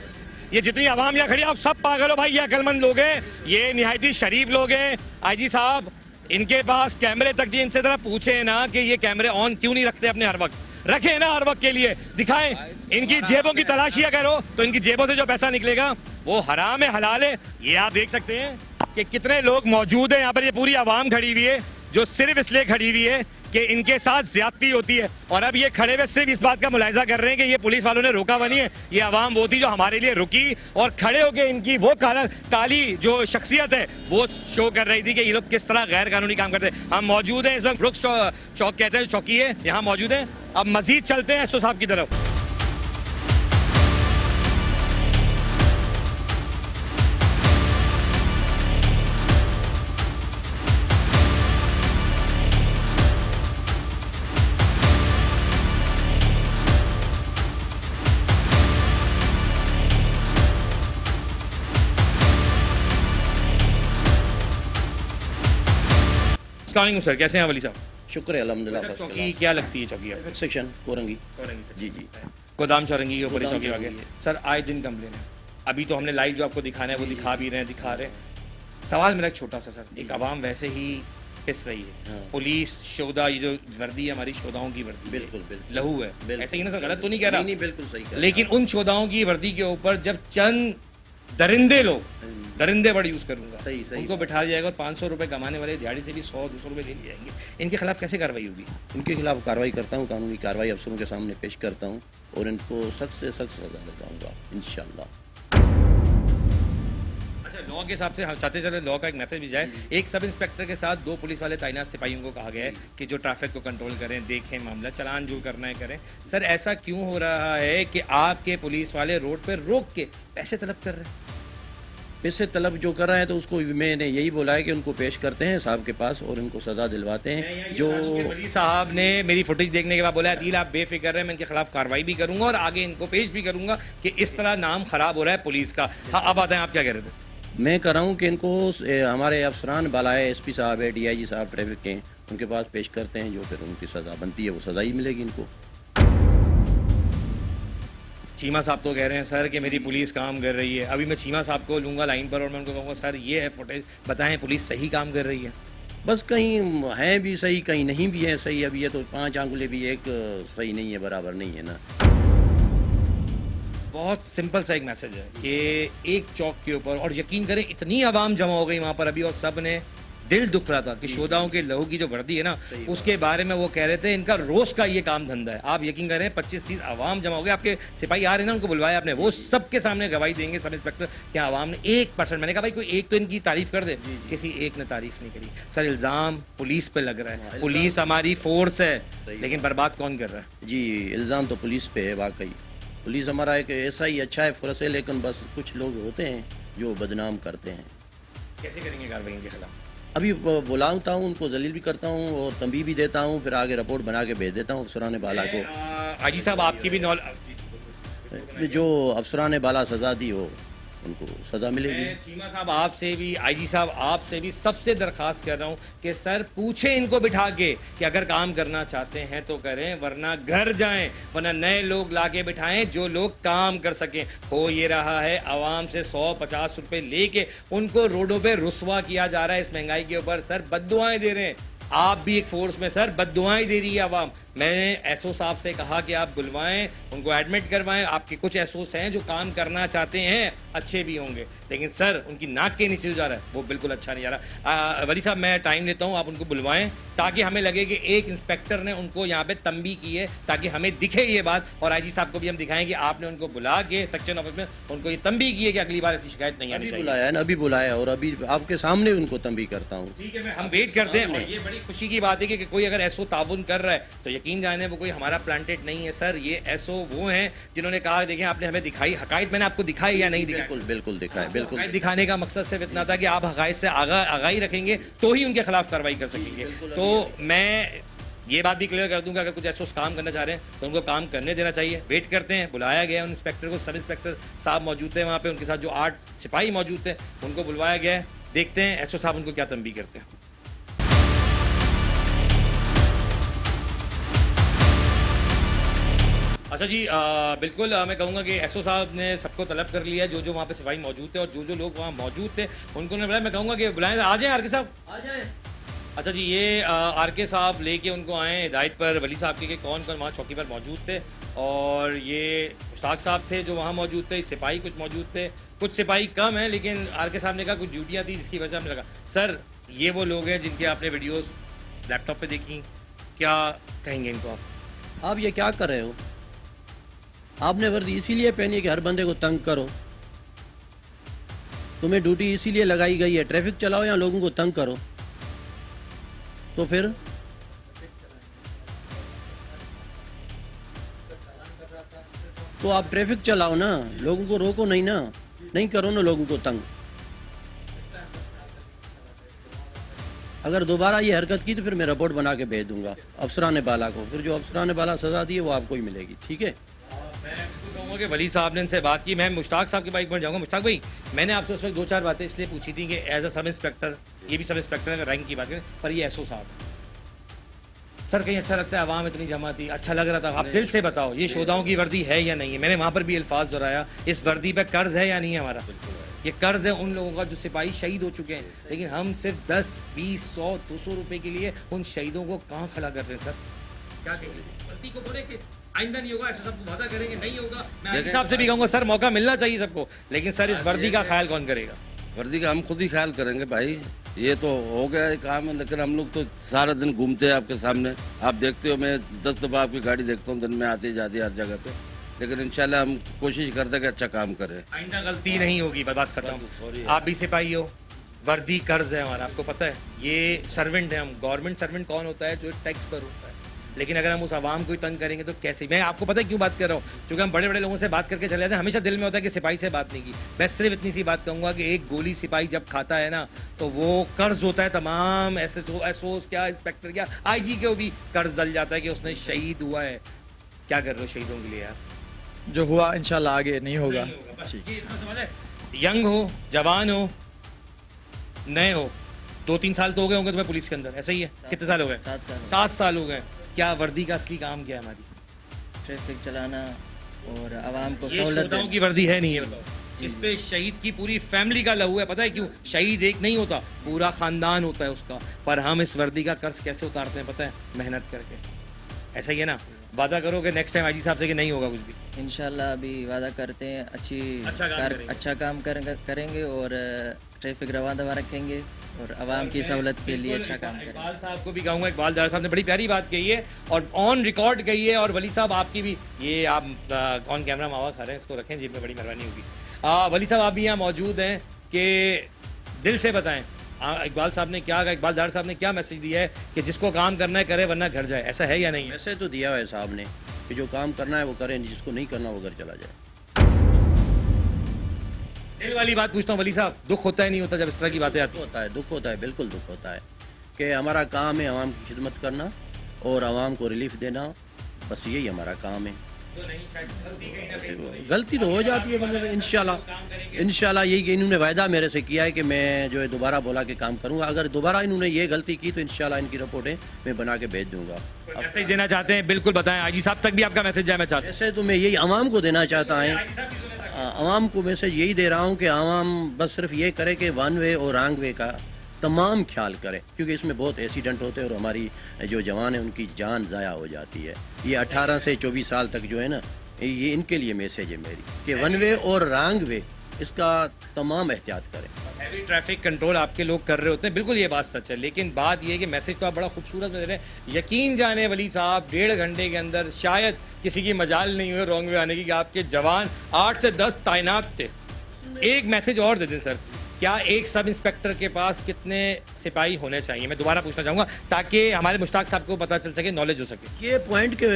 ये जितनी आवाम यहाँ खड़ी आप सब पागल हो भाई ये अकलमंद लोग हैं ये निहायती शरीफ लोग हैं। आईजी साहब इनके पास कैमरे तक दिए इनसे जरा पूछे ना कि ये कैमरे ऑन क्यों नहीं रखते अपने हर वक्त? रखे ना हर वक्त के लिए। दिखाएँ इनकी जेबों की तलाशी अगर हो तो इनकी जेबों से जो पैसा निकलेगा वो हराम है हलाल है। ये आप देख सकते हैं। कि कितने लोग मौजूद हैं यहाँ पर। ये पूरी आवाम खड़ी हुई है, जो सिर्फ़ इसलिए खड़ी हुई है कि इनके साथ ज्यादती होती है। और अब ये खड़े हुए सिर्फ़ इस बात का मुलायजा कर रहे हैं कि ये पुलिस वालों ने रोका बनी है। ये आवाम वो थी जो हमारे लिए रुकी और खड़े होकर इनकी वो काला काली जो शख्सियत है, वो शो कर रही थी कि ये लोग किस तरह गैर कानूनी काम करते हैं। हम मौजूद हैं इस वक्त। चौक कहते हैं, चौकी है, यहाँ मौजूद है। अब मजीद चलते हैं एसओ साहब की तरफ़। अस्सलाम सर कैसे हैं वली साहब? शुक्र है अलहमदिल्ला चौकी क्या लगती है चौकी आपको? सेक्शन कोरंगी। चौरंगी से। जी जी। गोदाम चौरंगी के ऊपर ही चौकी चौरंगी सर आए दिन कंप्लेन है। अभी तो हमने लाइव जो आपको दिखाना है वो दिखा भी रहे हैं दिखा रहे हैं। सवाल मेरा छोटा सा सर एक आवाम वैसे ही पिस रही है। हाँ। पुलिस शोदा ये जो वर्दी है हमारी शोदाओं की वर्दी बिल्कुल, बिल्कुल। लहू है। ऐसे ही ना सर गलत तो नहीं कह रहा नहीं नहीं बिल्कुल सही लेकिन उन शोदाओं की वर्दी के ऊपर जब चंद दरिंदे लोग दरिंदे वर्ड यूज़ करूँगा। सही, सही उनको बैठा जाएगा और पाँच सौ रुपये कमाने वाले दिहाड़ी से भी सौ दो सौ रुपये ले लिए जाएँगे। इनके खिलाफ कैसे कार्रवाई होगी? इनके उनके खिलाफ कार्रवाई करता हूँ कानूनी कार्रवाई अफसरों के सामने पेश करता हूँ और इनको सख्त से सख्त सजा दिलाऊँगा इन अच्छा लॉ के हिसाब से हम चाहते चले लॉ का एक मैसेज भी जाए एक सब इंस्पेक्टर के साथ दो पुलिस वाले तैनात सिपाहियों को कहा गया है कि जो ट्रैफ़िक को कंट्रोल करें देखें मामला चलान जो करना है करें। सर ऐसा क्यों हो रहा है कि आपके पुलिस वाले रोड पर रोक के पैसे तलब कर रहे हैं? पैसे तलब जो कर रहे हैं तो उसको मैंने यही बोला है कि उनको पेश करते हैं साहब के पास और उनको सजा दिलवाते हैं। जो साहब ने मेरी फुटेज देखने के बाद बोला अदील आप बेफिक्र हैं मैं इनके खिलाफ कार्रवाई भी करूँगा और आगे इनको पेश भी करूँगा कि इस तरह नाम खराब हो रहा है पुलिस का। हाँ अब आते हैं आप क्या कह रहे थे? मैं कर रहा हूँ कि इनको हमारे अफसरान बालाए एस पी साहब है डी आई जी साहब ट्रैफ़िक के उनके पास पेश करते हैं जो फिर उनकी सज़ा बनती है वो सज़ा ही मिलेगी इनको। चीमा साहब तो कह रहे हैं सर कि मेरी पुलिस काम कर रही है। अभी मैं चीमा साहब को लूँगा लाइन पर और मैं उनको कहूँगा सर ये है फुटेज बताएँ पुलिस सही काम कर रही है? बस कहीं हैं भी सही कहीं नहीं भी है सही अब ये तो पाँच आंगुले भी एक सही नहीं है बराबर नहीं है ना। बहुत सिंपल सा एक मैसेज है कि एक चौक के ऊपर और यकीन करें इतनी आवाम जमा हो गई वहाँ पर अभी और सबने दिल दुख रहा था कि शोधाओं के लहू की जो वर्दी है ना उसके बारे में वो कह रहे थे इनका रोज का ये काम धंधा है। आप यकीन करें पच्चीस तीस आवाम जमा हो गए आपके सिपाही आ रहे हैं ना उनको बुलवाया आपने वो सबके सामने गवाही देंगे सब इंस्पेक्टर कि आवाम ने एक परसेंट मैंने कहा भाई कोई एक तो इनकी तारीफ़ कर दे। किसी एक ने तारीफ़ नहीं करी। सर इल्ज़ाम पुलिस पे लग रहा है। पुलिस हमारी फोर्स है लेकिन बर्बाद कौन कर रहा है? जी इल्ज़ाम तो पुलिस पे है वाकई। पुलिस हमारा एक ऐसा ही अच्छा है फुरस है लेकिन बस कुछ लोग होते हैं जो बदनाम करते हैं। कैसे करेंगे कार्रवाई इनके खिलाफ? अभी बुलाता हूँ उनको जलील भी करता हूँ और तंबी भी देता हूँ फिर आगे रिपोर्ट बना के भेज देता हूँ अफसरान बाला को। हाजी साहब आपकी भी नॉलेज जो अफसरान बाला सज़ा दी हो उनको सज़ा मिलेगी। चीमा साहब आपसे भी, आईजी साहब आपसे भी सबसे दरखास्त कर रहा हूँ कि सर पूछे इनको बिठा के कि अगर काम करना चाहते हैं तो करें, वरना घर जाएँ, वरना नए लोग लाके बिठाएँ जो लोग काम कर सकें। हो ये रहा है, आवाम से सौ पचास रुपए लेके उनको रोडों पे रुसवा किया जा रहा है इस महँगाई के ऊपर। सर बददुआएँ दे रहे हैं। आप भी एक फोर्स में, सर बददुआएँ दे रही है आवाम। मैंने एसओ साहब से कहा कि आप बुलवाएँ उनको एडमिट करवाएँ। आपके कुछ एसओस हैं जो काम करना चाहते हैं अच्छे भी होंगे। लेकिन सर उनकी नाक के नीचे जो जा रहा है वो बिल्कुल अच्छा नहीं जा रहा। आ, वली साहब मैं टाइम लेता हूँ आप उनको बुलवाएँ ताकि हमें लगे कि एक इंस्पेक्टर ने उनको यहाँ पे तंबी की है ताकि हमें दिखे ये बात। और आईजी साहब को भी हम दिखाएँ कि आपने उनको बुला के सेक्शन ऑफ़िस में उनको ये तंबी की है कि अगली बार ऐसी शिकायत नहीं आनी चाहिए। बुलाया है ना अभी बुलाया और अभी आपके सामने उनको तंबी करता हूँ। ठीक है हम वेट करते हैं। ये बड़ी खुशी की बात है कि, कोई अगर एसओ ताउन कर रहा है तो यकीन जाने वो कोई हमारा प्लांटेड नहीं है सर ये ऐसो वो हैं जिन्होंने कहा देखें आपने हमें दिखाई हकायत मैंने आपको दिखाई या नहीं दिखाई? बिल्कुल बिल्कुल दिखाए बिल्कुल दिखाने का मकसद सिर्फ़ इतना था कि आप हकायत से आगा आगाही रखेंगे तो ही उनके खिलाफ कार्रवाई कर सकेंगे। तो मैं ये बात भी क्लियर कर दूँगा अगर कुछ ऐसा काम करना चाह रहे हैं तो उनको काम करने देना चाहिए। वेट करते हैं बुलाया गया उन इंस्पेक्टर को सब इंस्पेक्टर साहब मौजूद थे वहाँ पे उनके साथ जो आठ सिपाही मौजूद थे उनको बुलवाया गया है। देखते हैं एसओ साहब उनको क्या तंबी करते हैं। अच्छा जी आ, बिल्कुल आ, मैं कहूँगा कि एसओ साहब ने सबको तलब कर लिया जो जो वहाँ पे सिपाही मौजूद थे और जो जो लोग वहाँ मौजूद थे उनको ने बुलाया। मैं कहूँगा कि बुलाएँ आ जाएँ आर के साहब? आ जाएँ। अच्छा जी ये आर के साहब लेके उनको आए हिदायत पर वली साहब के कि कौन कौन वहाँ चौकी पर मौजूद थे और ये मुश्ताक साहब थे जो वहाँ मौजूद थे सिपाही कुछ मौजूद थे। कुछ सिपाही कम हैं लेकिन आर के साहब ने कहा कुछ ड्यूटियाँ थी जिसकी वजह से हमें लगा सर ये वो लोग हैं जिनके आपने वीडियोस लैपटॉप पे देखी क्या कहेंगे इनको आप? आप ये क्या कर रहे हो? आपने वर्दी इसीलिए पहनी है कि हर बंदे को तंग करो। तुम्हें ड्यूटी इसीलिए लगाई गई है, ट्रैफ़िक चलाओ या लोगों को तंग करो। तो फिर? तो आप ट्रैफ़िक चलाओ ना, लोगों को रोको नहीं ना, नहीं करो ना लोगों को तंग। अगर दोबारा ये हरकत की तो फिर मैं रिपोर्ट बना के भेज दूँगा अफसरान बाला को। फिर जो अफसरान बाला सजा दी है, वो आपको ही मिलेगी, ठीक है? मैं बिल्कुल कहूँगा कि वली साहब ने इनसे बात की मैं मुश्ताक साहब की बाइक पर जाऊँगा। मुश्ताक भाई मैंने आपसे उस वक्त दो चार बातें इसलिए पूछी थी कि एज अ सब इंस्पेक्टर ये भी सब इंस्पेक्टर है रैंक की बात करें पर ये एसओ साहब। सर कहीं अच्छा लगता है आवाम इतनी जमा थी अच्छा लग रहा था। आप दिल से बताओ ये शोधाओं की वर्दी है या नहीं है? मैंने वहाँ पर भी अल्फाज दोहराया इस वर्दी पर कर्ज है या नहीं है हमारा? ये कर्ज है उन लोगों का जो सिपाही शहीद हो चुके हैं। लेकिन हम सिर्फ़ दस बीस सौ दो सौ रुपए के लिए उन शहीदों को कहाँ खड़ा कर रहे हैं सर? क्या कहेंगे? वर्दी को बोले कि आइंदा नहीं होगा ऐसा सबको वादा करेंगे नहीं होगा। मैं साहब से भी कहूँगा सर मौका मिलना चाहिए सबको लेकिन सर इस वर्दी का ख्याल कौन करेगा? वर्दी का हम खुद ही ख्याल करेंगे भाई। ये तो हो गया है काम है लेकिन हम लोग तो सारा दिन घूमते हैं आपके सामने। आप देखते हो मैं दस दफ़ा आपकी गाड़ी देखता हूँ दिन में आती जाती हर जगह पे। लेकिन इंशाल्लाह हम कोशिश करते हैं कि अच्छा काम करें। आइंदा गलती नहीं होगी बस बात खत्म आप भी सिपाही हो वर्दी कर्ज है हमारा आपको पता है। ये सर्वेंट है हम गवर्नमेंट सर्वेंट कौन होता है जो टैक्स पर होता है? लेकिन अगर हम उस आवाम को ही तंग करेंगे तो कैसे? मैं आपको पता है क्यों बात कर रहा हूँ? क्योंकि हम बड़े बड़े लोगों से बात करके चले जाते हैं। हमेशा दिल में होता है कि सिपाही से बात नहीं की। मैं सिर्फ़ इतनी सी बात कहूँगा कि एक गोली सिपाही जब खाता है ना तो वो कर्ज होता है तमाम एस एस ओ एस क्या इंस्पेक्टर क्या आई जी के भी कर्ज डल जाता है कि उसने शहीद हुआ है। क्या कर रहे हो शहीदों के लिए यार? जो हुआ इंशाल्लाह आगे नहीं होगा। नहीं होगा, यंग हो जवान हो नए हो दो तीन साल तो हो गए होंगे तुम्हें पुलिस के अंदर। ऐसा ही है। कितने साल हो गए? सात साल सात साल हो गए। क्या वर्दी का असली काम क्या है हमारी? ट्रैफ़िक चलाना और आवाम को सहूलत की वर्दी है नहीं है इस पे शहीद की पूरी फैमिली का लहू है पता है क्यों? शहीद एक नहीं होता पूरा खानदान होता है उसका। पर हम इस वर्दी का कर्ज कैसे उतारते हैं पता है? मेहनत करके। ऐसा ही है ना? वादा करो कि नेक्स्ट टाइम आजी साहब से कि नहीं होगा कुछ भी? इंशाल्लाह अभी वादा करते हैं अच्छी अच्छा काम कार- करेंगे। अच्छा काम करेंगे करेंगे और ट्रैफ़िक रवा दवा रखेंगे और आवाम की सहूलत के लिए अच्छा काम करेंगे इकबाल साहब को भी कहूँगा इकबाल दार साहब ने बड़ी प्यारी बात कही है और ऑन रिकॉर्ड कही है और वली साहब आपकी भी ये आप ऑन कैमरा मावा खा रहे हैं इसको रखें जेब में बड़ी मेहरबानी होगी। वली साहब आप भी यहाँ मौजूद हैं कि दिल से बताएँ इकबाल साहब ने क्या कहा? इकबाल दार साहब ने क्या मैसेज दिया है कि जिसको काम करना है करे वरना घर जाए? ऐसा है या नहीं ऐसे तो दिया है साहब ने कि जो काम करना है वो करें जिसको नहीं करना वो घर चला जाए। दिल वाली बात पूछता हूँ वली साहब दुख होता है नहीं होता जब इस तरह की बातें आती होता है दुख होता है बिल्कुल दुख होता है कि हमारा काम है आवाम की खिदमत करना और आवाम को रिलीफ देना बस यही हमारा काम है। गलती तो हो जाती है मतलब इंशाल्लाह इंशाल्लाह यही कि इन्होंने वायदा मेरे से किया है कि मैं जो है दोबारा बोला के काम करूँगा। अगर दोबारा इन्होंने ये गलती की तो इंशाल्लाह इनकी रिपोर्टें मैं बना के भेज दूँगा। मैसेज देना चाहते हैं बिल्कुल बताएँ। आजी साहब तक भी आपका मैसेज जाए चाहते हैं। ऐसे तो मैं यही आवाम को देना चाहता है। आवाम को मैसेज यही दे रहा हूँ कि आवाम बस सिर्फ़ ये करे कि वन वे और रॉन्ग वे का तमाम ख्याल करें, क्योंकि इसमें बहुत एक्सीडेंट होते हैं और हमारी जो जवान है, उनकी जान ज़ाया हो जाती है। ये 18 से 24 साल तक जो है ना, ये इनके लिए मैसेज है मेरी, कि वन वे और रॉन्ग वे इसका तमाम एहतियात करें। हैवी ट्रैफ़िक कंट्रोल आपके लोग कर रहे होते हैं, बिल्कुल ये बात सच है, लेकिन बात ये है कि मैसेज तो आप बड़ा खूबसूरत दे रहे हैं। यकीन जाने वली साहब, डेढ़ घंटे के अंदर शायद किसी की मजाल नहीं हुई रॉन्ग वे आने की, कि आपके जवान आठ से दस तैनात थे। एक मैसेज और दे दें सर क्या एक सब इंस्पेक्टर के पास कितने सिपाही होने चाहिए? मैं दोबारा पूछना चाहूँगा ताकि हमारे मुश्ताक साहब को पता चल सके नॉलेज हो सके। ये पॉइंट के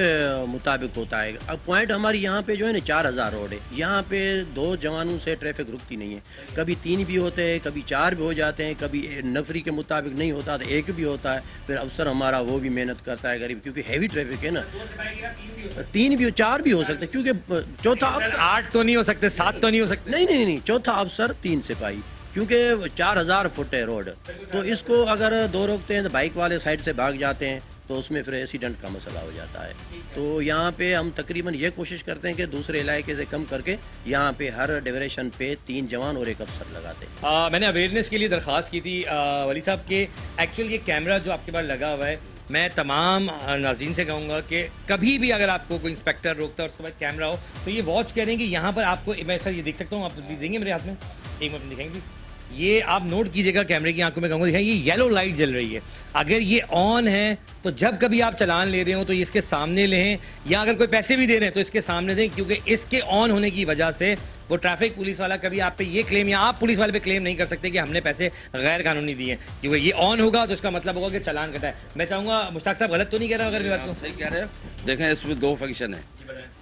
मुताबिक होता है। अब पॉइंट हमारी यहाँ पे जो है ना चार हज़ार रोड है। यहाँ पे दो जवानों से ट्रैफ़िक रुकती नहीं है। कभी तीन भी होते हैं कभी चार भी हो जाते हैं कभी नफरी के मुताबिक नहीं होता तो एक भी होता है। फिर अफसर हमारा वो भी मेहनत करता है गरीब क्योंकि हैवी ट्रैफ़िक है ना। तीन भी चार भी हो सकते क्योंकि चौथा आठ तो नहीं हो सकते सात तो नहीं हो सकते। नहीं नहीं नहीं चौथा अफसर तीन सिपाही। क्योंकि चार हज़ार फुट है रोड तो इसको अगर दो रोकते हैं तो बाइक वाले साइड से भाग जाते हैं तो उसमें फिर एक्सीडेंट का मसला हो जाता है। तो यहाँ पे हम तकरीबन ये कोशिश करते हैं कि दूसरे इलाके से कम करके यहाँ पे हर डिवरेशन पे तीन जवान और एक अफसर लगाते हैं। आ, मैंने अवेयरनेस के लिए दरख्वास्त की थी आ, वली साहब के एक्चुअल ये कैमरा जो आपके पास लगा हुआ है मैं तमाम नाजीन से कहूँगा कि कभी भी अगर आपको कोई इंस्पेक्टर रोकता है उसके बाद कैमरा हो तो ये वॉच करें कि यहाँ पर आपको मैं सर ये देख सकता हूँ आप देंगे मेरे हाथ में? एक मिनट दिखाएँगे प्लीज़ ये आप नोट कीजिएगा कैमरे की आँखों में कहूँगा दिखाएँ ये येलो लाइट जल रही है। अगर ये ऑन है तो जब कभी आप चलान ले रहे हो तो ये इसके सामने लें या अगर कोई पैसे भी दे रहे हैं तो इसके सामने दें क्योंकि इसके ऑन होने की वजह से वो ट्रैफ़िक पुलिस वाला कभी आप पे ये क्लेम या आप पुलिस वाले पे क्लेम नहीं कर सकते कि हमने पैसे गैर कानूनी दिए क्योंकि ये ऑन होगा तो इसका मतलब होगा कि चलान कटा है। मैं चाहूँगा मुश्ताक साहब गलत तो नहीं कह रहा अगर मेरी बात सही कह रहे हो। देखें इसमें दो फ़ंक्शन है।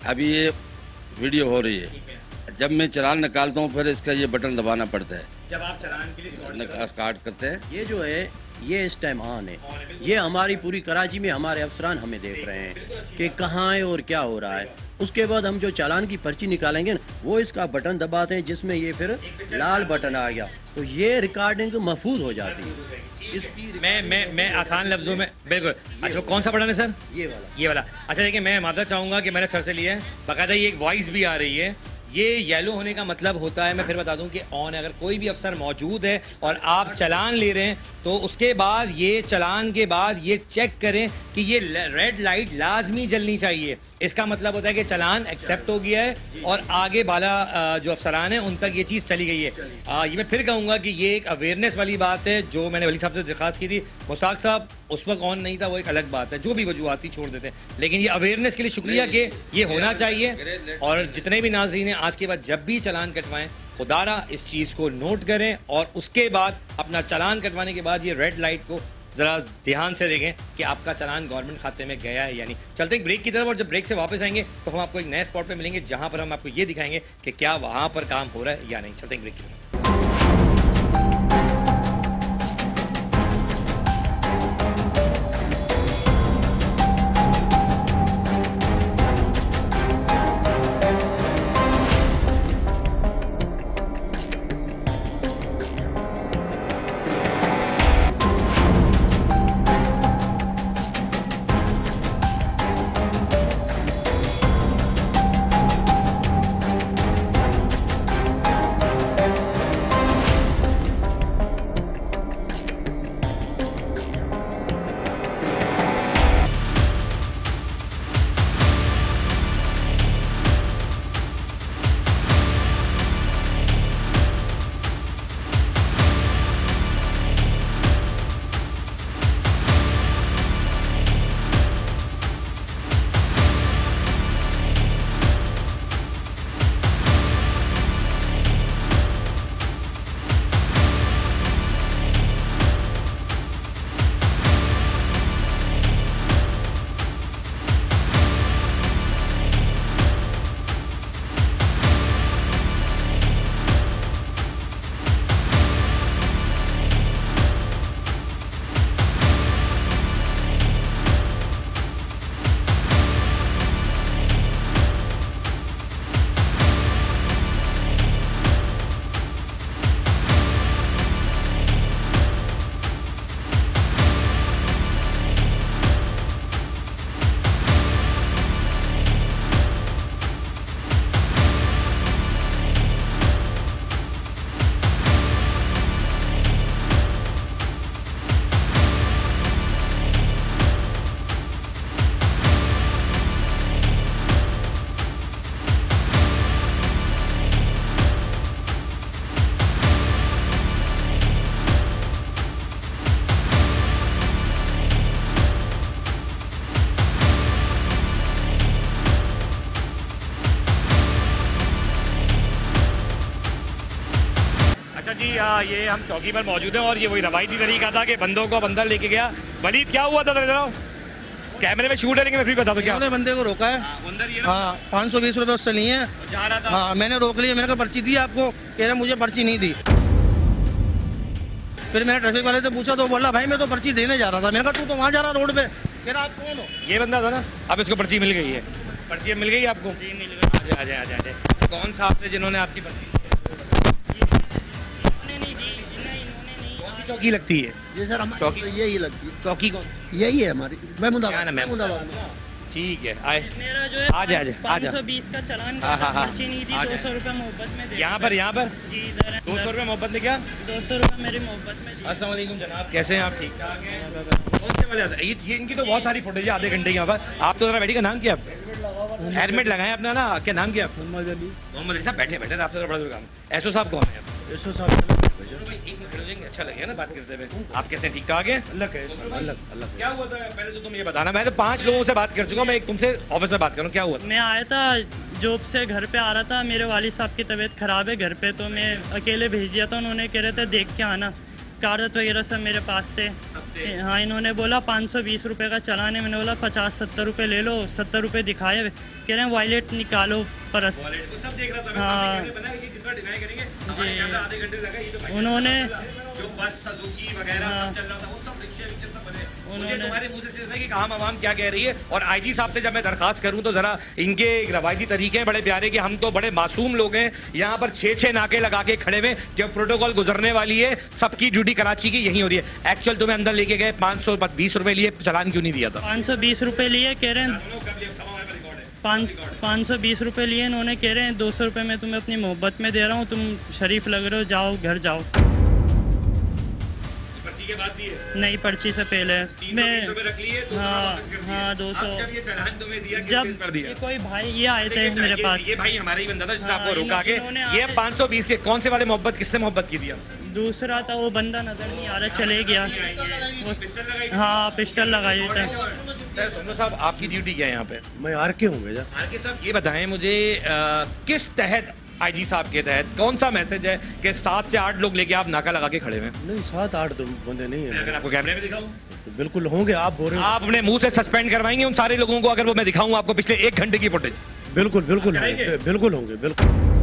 अभी ये वीडियो हो रही है। जब मैं चलान निकालता हूँ फिर इसका ये बटन दबाना पड़ता है। जब आप चलान के लिए निकाल- काट करते हैं। ये जो है ये इस टाइम ऑन है। ये हमारी पूरी कराची में हमारे अफसरान हमें देख रहे हैं कि कहाँ है और क्या हो रहा है। उसके बाद हम जो चालान की पर्ची निकालेंगे ना वो इसका बटन दबाते हैं जिसमें ये फिर लाल बटन आ गया। तो ये रिकॉर्डिंग महफूज हो जाती है। मैं मैं मैं आसान लफ्जों में बिल्कुल। अच्छा कौन सा बटन है सर? ये वाला। ये वाला। अच्छा देखिए मैं माजर चाहूँगा कि मैंने सर से लिया है बाकायदा ये एक वॉइस भी आ रही है। ये येलो होने का मतलब होता है मैं फिर बता दूँ कि ऑन अगर कोई भी अफसर मौजूद है और आप चलान ले रहे हैं तो उसके बाद ये चलान के बाद ये चेक करें कि ये रेड लाइट लाजमी जलनी चाहिए। इसका मतलब होता है कि चलान एक्सेप्ट हो गया है और आगे अ, जो अफसरान है उन तक ये चीज़ चली गई है। ये मैं फिर कहूँगा कि ये एक अवेयरनेस वाली बात है जो मैंने वली साहब से दरखास्त की थी। मुश्ताक साहब उस वक्त ऑन नहीं था वो एक अलग बात है। जो भी वजूहत थी छोड़ देते हैं। लेकिन ये अवेयरनेस के लिए शुक्रिया कि ये होना चाहिए और जितने भी नाजरीन आज के बाद जब भी चलान कटवाएँ, खुदारा इस चीज़ को नोट करें और उसके बाद अपना चलान कटवाने के बाद ये रेड लाइट को जरा ध्यान से देखें कि आपका चलान गवर्नमेंट खाते में गया है यानी चलते हैं ब्रेक की तरफ़ और जब ब्रेक से वापस आएँगे तो हम आपको एक नए स्पॉट पे मिलेंगे जहाँ पर हम आपको ये दिखाएँगे कि क्या वहाँ पर काम हो रहा है या नहीं। चलते हैं ब्रेक की तरफ़। जी आ, ये हम चौकी पर मौजूद हैं और ये वही रवायती तरीका था कि बंदों को अंदर लेके गया। वलीद क्या हुआ था जरा कैमरे में शूट है लेकिन मैं फिर बता दूँ क्या? बंदे को रोका है। हाँ पाँच सौ बीस रुपये उससे लिए हैं। जा रहा था। हाँ मैंने रोक लिया मैंने कहा पर्ची दी आपको? कह रहे मुझे पर्ची नहीं दी। फिर मैंने ट्रैफ़िक वाले से पूछा तो बोला भाई मैं तो पर्ची देने जा रहा था। मैंने कहा तू तो वहाँ जा रहा रोड पे। कह रहा आप कौन हो? ये बंदा था ना। अब इसको पर्ची मिल गई है। पर्ची मिल गई आपको? मिल गई। आ जाए आ जाए आ जाए कौन सा आपने जिन्होंने आपकी पर्ची चौकी लगती है? ये सर हमारी चौकी? तो यही लगती है। चौकी कौन? यही है हमारी। महमूदाबाद महमूदाबाद ठीक है आए। मेरा जो है आ जा, आ जा, जा। 520 का चलान हाँ, हाँ, हाँ। दो सौ रुपये मोहब्बत में यहाँ पर यहाँ पर? जी इधर दो सौ रुपये मोहब्बत में क्या? दो सौ रुपये मेरी मोहब्बत में दी अस्सलाम वालेकुम जनाब। कैसे हैं आप? ठीक। ठाक हैं ये, इनकी तो बहुत सारी फुटेज है आधे घंटे की यहाँ पर। आप तो जरा बैठी का नाम क्या? है हेलमेट लगाए अपना ना क्या नाम क्या? मोहम्मद अली। मोहम्मद अली साहब बैठे बैठे आपसे जरा बड़ा ज़रूरी काम। एसओ साहब कौन है? एसओ साहब हो? अच्छा लगेगा ना बात करते हुए। आप कैसे ठीक ठाक है? अल्लाह का एहसान, अल्लाह अल्लाह क्या हुआ था? पहले तो तुम ये बताना मैं तो पाँच लोगों से बात कर चुका हूँ मैं एक तुमसे ऑफ़िस में बात करूँ क्या हुआ था? मैं आया था जॉब से घर पे आ रहा था मेरे वालिद साहब की तबीयत ख़राब है घर पे तो मैं अकेले भेज दिया था उन्होंने कह रहे थे देख के आना। कागज़ वगैरह सब मेरे पास थे। हाँ इन्होंने बोला पाँच सौ बीस रुपये का चलाने। मैंने बोला पचास सत्तर रुपये ले लो सत्तर रुपये दिखाए। कह रहे हैं वॉलेट निकालो परस। तो हाँ। जी। उन्होंने मुझे तुम्हारे मुँह से कि आम आवाम क्या कह रही है? और आईजी साहब से जब मैं दरखास्त करूँ तो जरा इनके एक रवायती तरीके हैं बड़े प्यारे कि हम तो बड़े मासूम लोग हैं। यहाँ पर छह छह नाके लगा के खड़े हुए जब प्रोटोकॉल गुजरने वाली है सबकी ड्यूटी कराची की यही हो रही है। एक्चुअल तुम्हें अंदर लेके गए पाँच सौ बीस रुपए लिए चलान क्यों नहीं दिया था? पाँच सौ बीस रुपये लिए कह रहे हैं। पाँच पाँच सौ बीस रुपये लिए इन्होंने कह रहे हैं दो सौ रुपये मैं तुम्हें अपनी मोहब्बत में दे रहा हूँ तुम शरीफ लग रहे हो जाओ घर जाओ। पर्ची के बाद दिए नहीं पर्ची से पहले। मैं रख लिए, हाँ। हाँ दो सौ। जब दिया? कोई भाई ये आए थे मेरे पास। ये भाई हमारा ही बंदा था जिसने हाँ, आपको रोका के। ये आके- 520 के कौन से वाले मोहब्बत किसने मोहब्बत की दिया दूसरा था वो बंदा नज़र नहीं आ रहा चले गया। हाँ पिस्टल लगाई थे। सर सोनू साहब आपकी ड्यूटी क्या है यहाँ पे? मैं आर के हूँ भैया। आर के साहब ये बताएँ मुझे अ, किस तहत आईजी साहब के तहत कौन सा मैसेज है कि सात से आठ लोग लेके आप नाका लगा के खड़े हुए नहीं सात आठ बंदे नहीं है। अगर आपको कैमरे में दिखाऊँ? तो बिल्कुल होंगे आप बोल रहे हो। आप अपने मुँह से सस्पेंड करवाएँगे उन सारे लोगों को अगर वो मैं दिखाऊँ आपको पिछले एक घंटे की फुटेज बिल्कुल बिल्कुल? होंगे बिल्कुल होंगे बिल्कुल।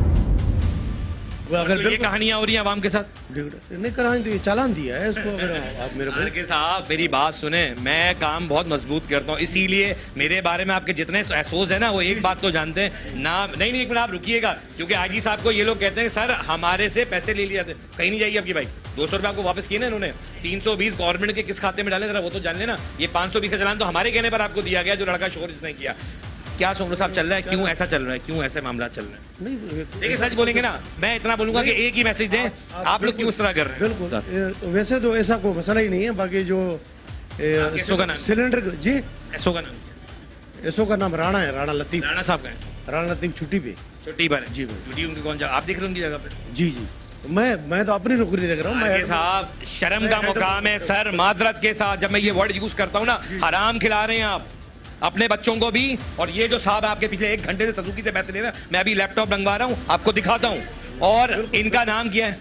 वो अगर तो ये कहानियाँ हो रही हैं आवाम के साथ? नहीं कराएँ तो चालान दिया है इसको अगर आप मेरे को के साहब मेरी बात सुने। मैं काम बहुत मज़बूत करता हूँ इसीलिए मेरे बारे में आपके जितने एहसोस है ना वो एक बात तो जानते हैं। ना नहीं नहीं एक मिनट आप रुकिएगा क्योंकि आजी साहब को ये लोग कहते हैं सर हमारे से पैसे ले लिया थे। कहीं नहीं जाइए आपकी बाइक। दो सौ रुपये आपको वापस किए ना इन्होंने। तीन सौ बीस गवर्नमेंट के किस खाते में डाले जरा वो तो जान लेना। ये पाँच सौ बीस का चलान तो हमारे कहने पर आपको दिया गया जो लड़का शोर जिसने किया। क्या सोमरू साहब चल रहा है? क्यों ऐसा चल रहा है? क्यों ऐसे मामला चल रहे हैं? नहीं देखिए सच बोलेंगे ना मैं इतना बोलूँगा कि एक ही मैसेज दें। आप लोग क्यों इस तरह कर रहे हैं? बिल्कुल। वैसे तो ऐसा कोई मसला ही नहीं है बाकी जो नाम? सिलेंडर जी? एसओ का नाम। एसओ का नाम राणा है राणा लतीफ। राणा साहब का है। राणा लतीफ छुट्टी पे। छुट्टी पर जी ड्यूटी उनकी कौन जगह आप देख रहे हैं उनकी जगह पे जी जी। मैं मैं तो अपनी नौकरी देख रहा हूँ साहब शर्म का मुकाम है सर माजरत के साथ जब मैं ये वर्ड यूज़ करता हूँ ना हराम खिला रहे हैं आप। अपने बच्चों को भी और ये जो साहब आपके पिछले एक घंटे से सजुकी से बैठे ले रहे मैं अभी लैपटॉप मंगवा रहा हूँ आपको दिखाता हूँ। और इनका नाम क्या है?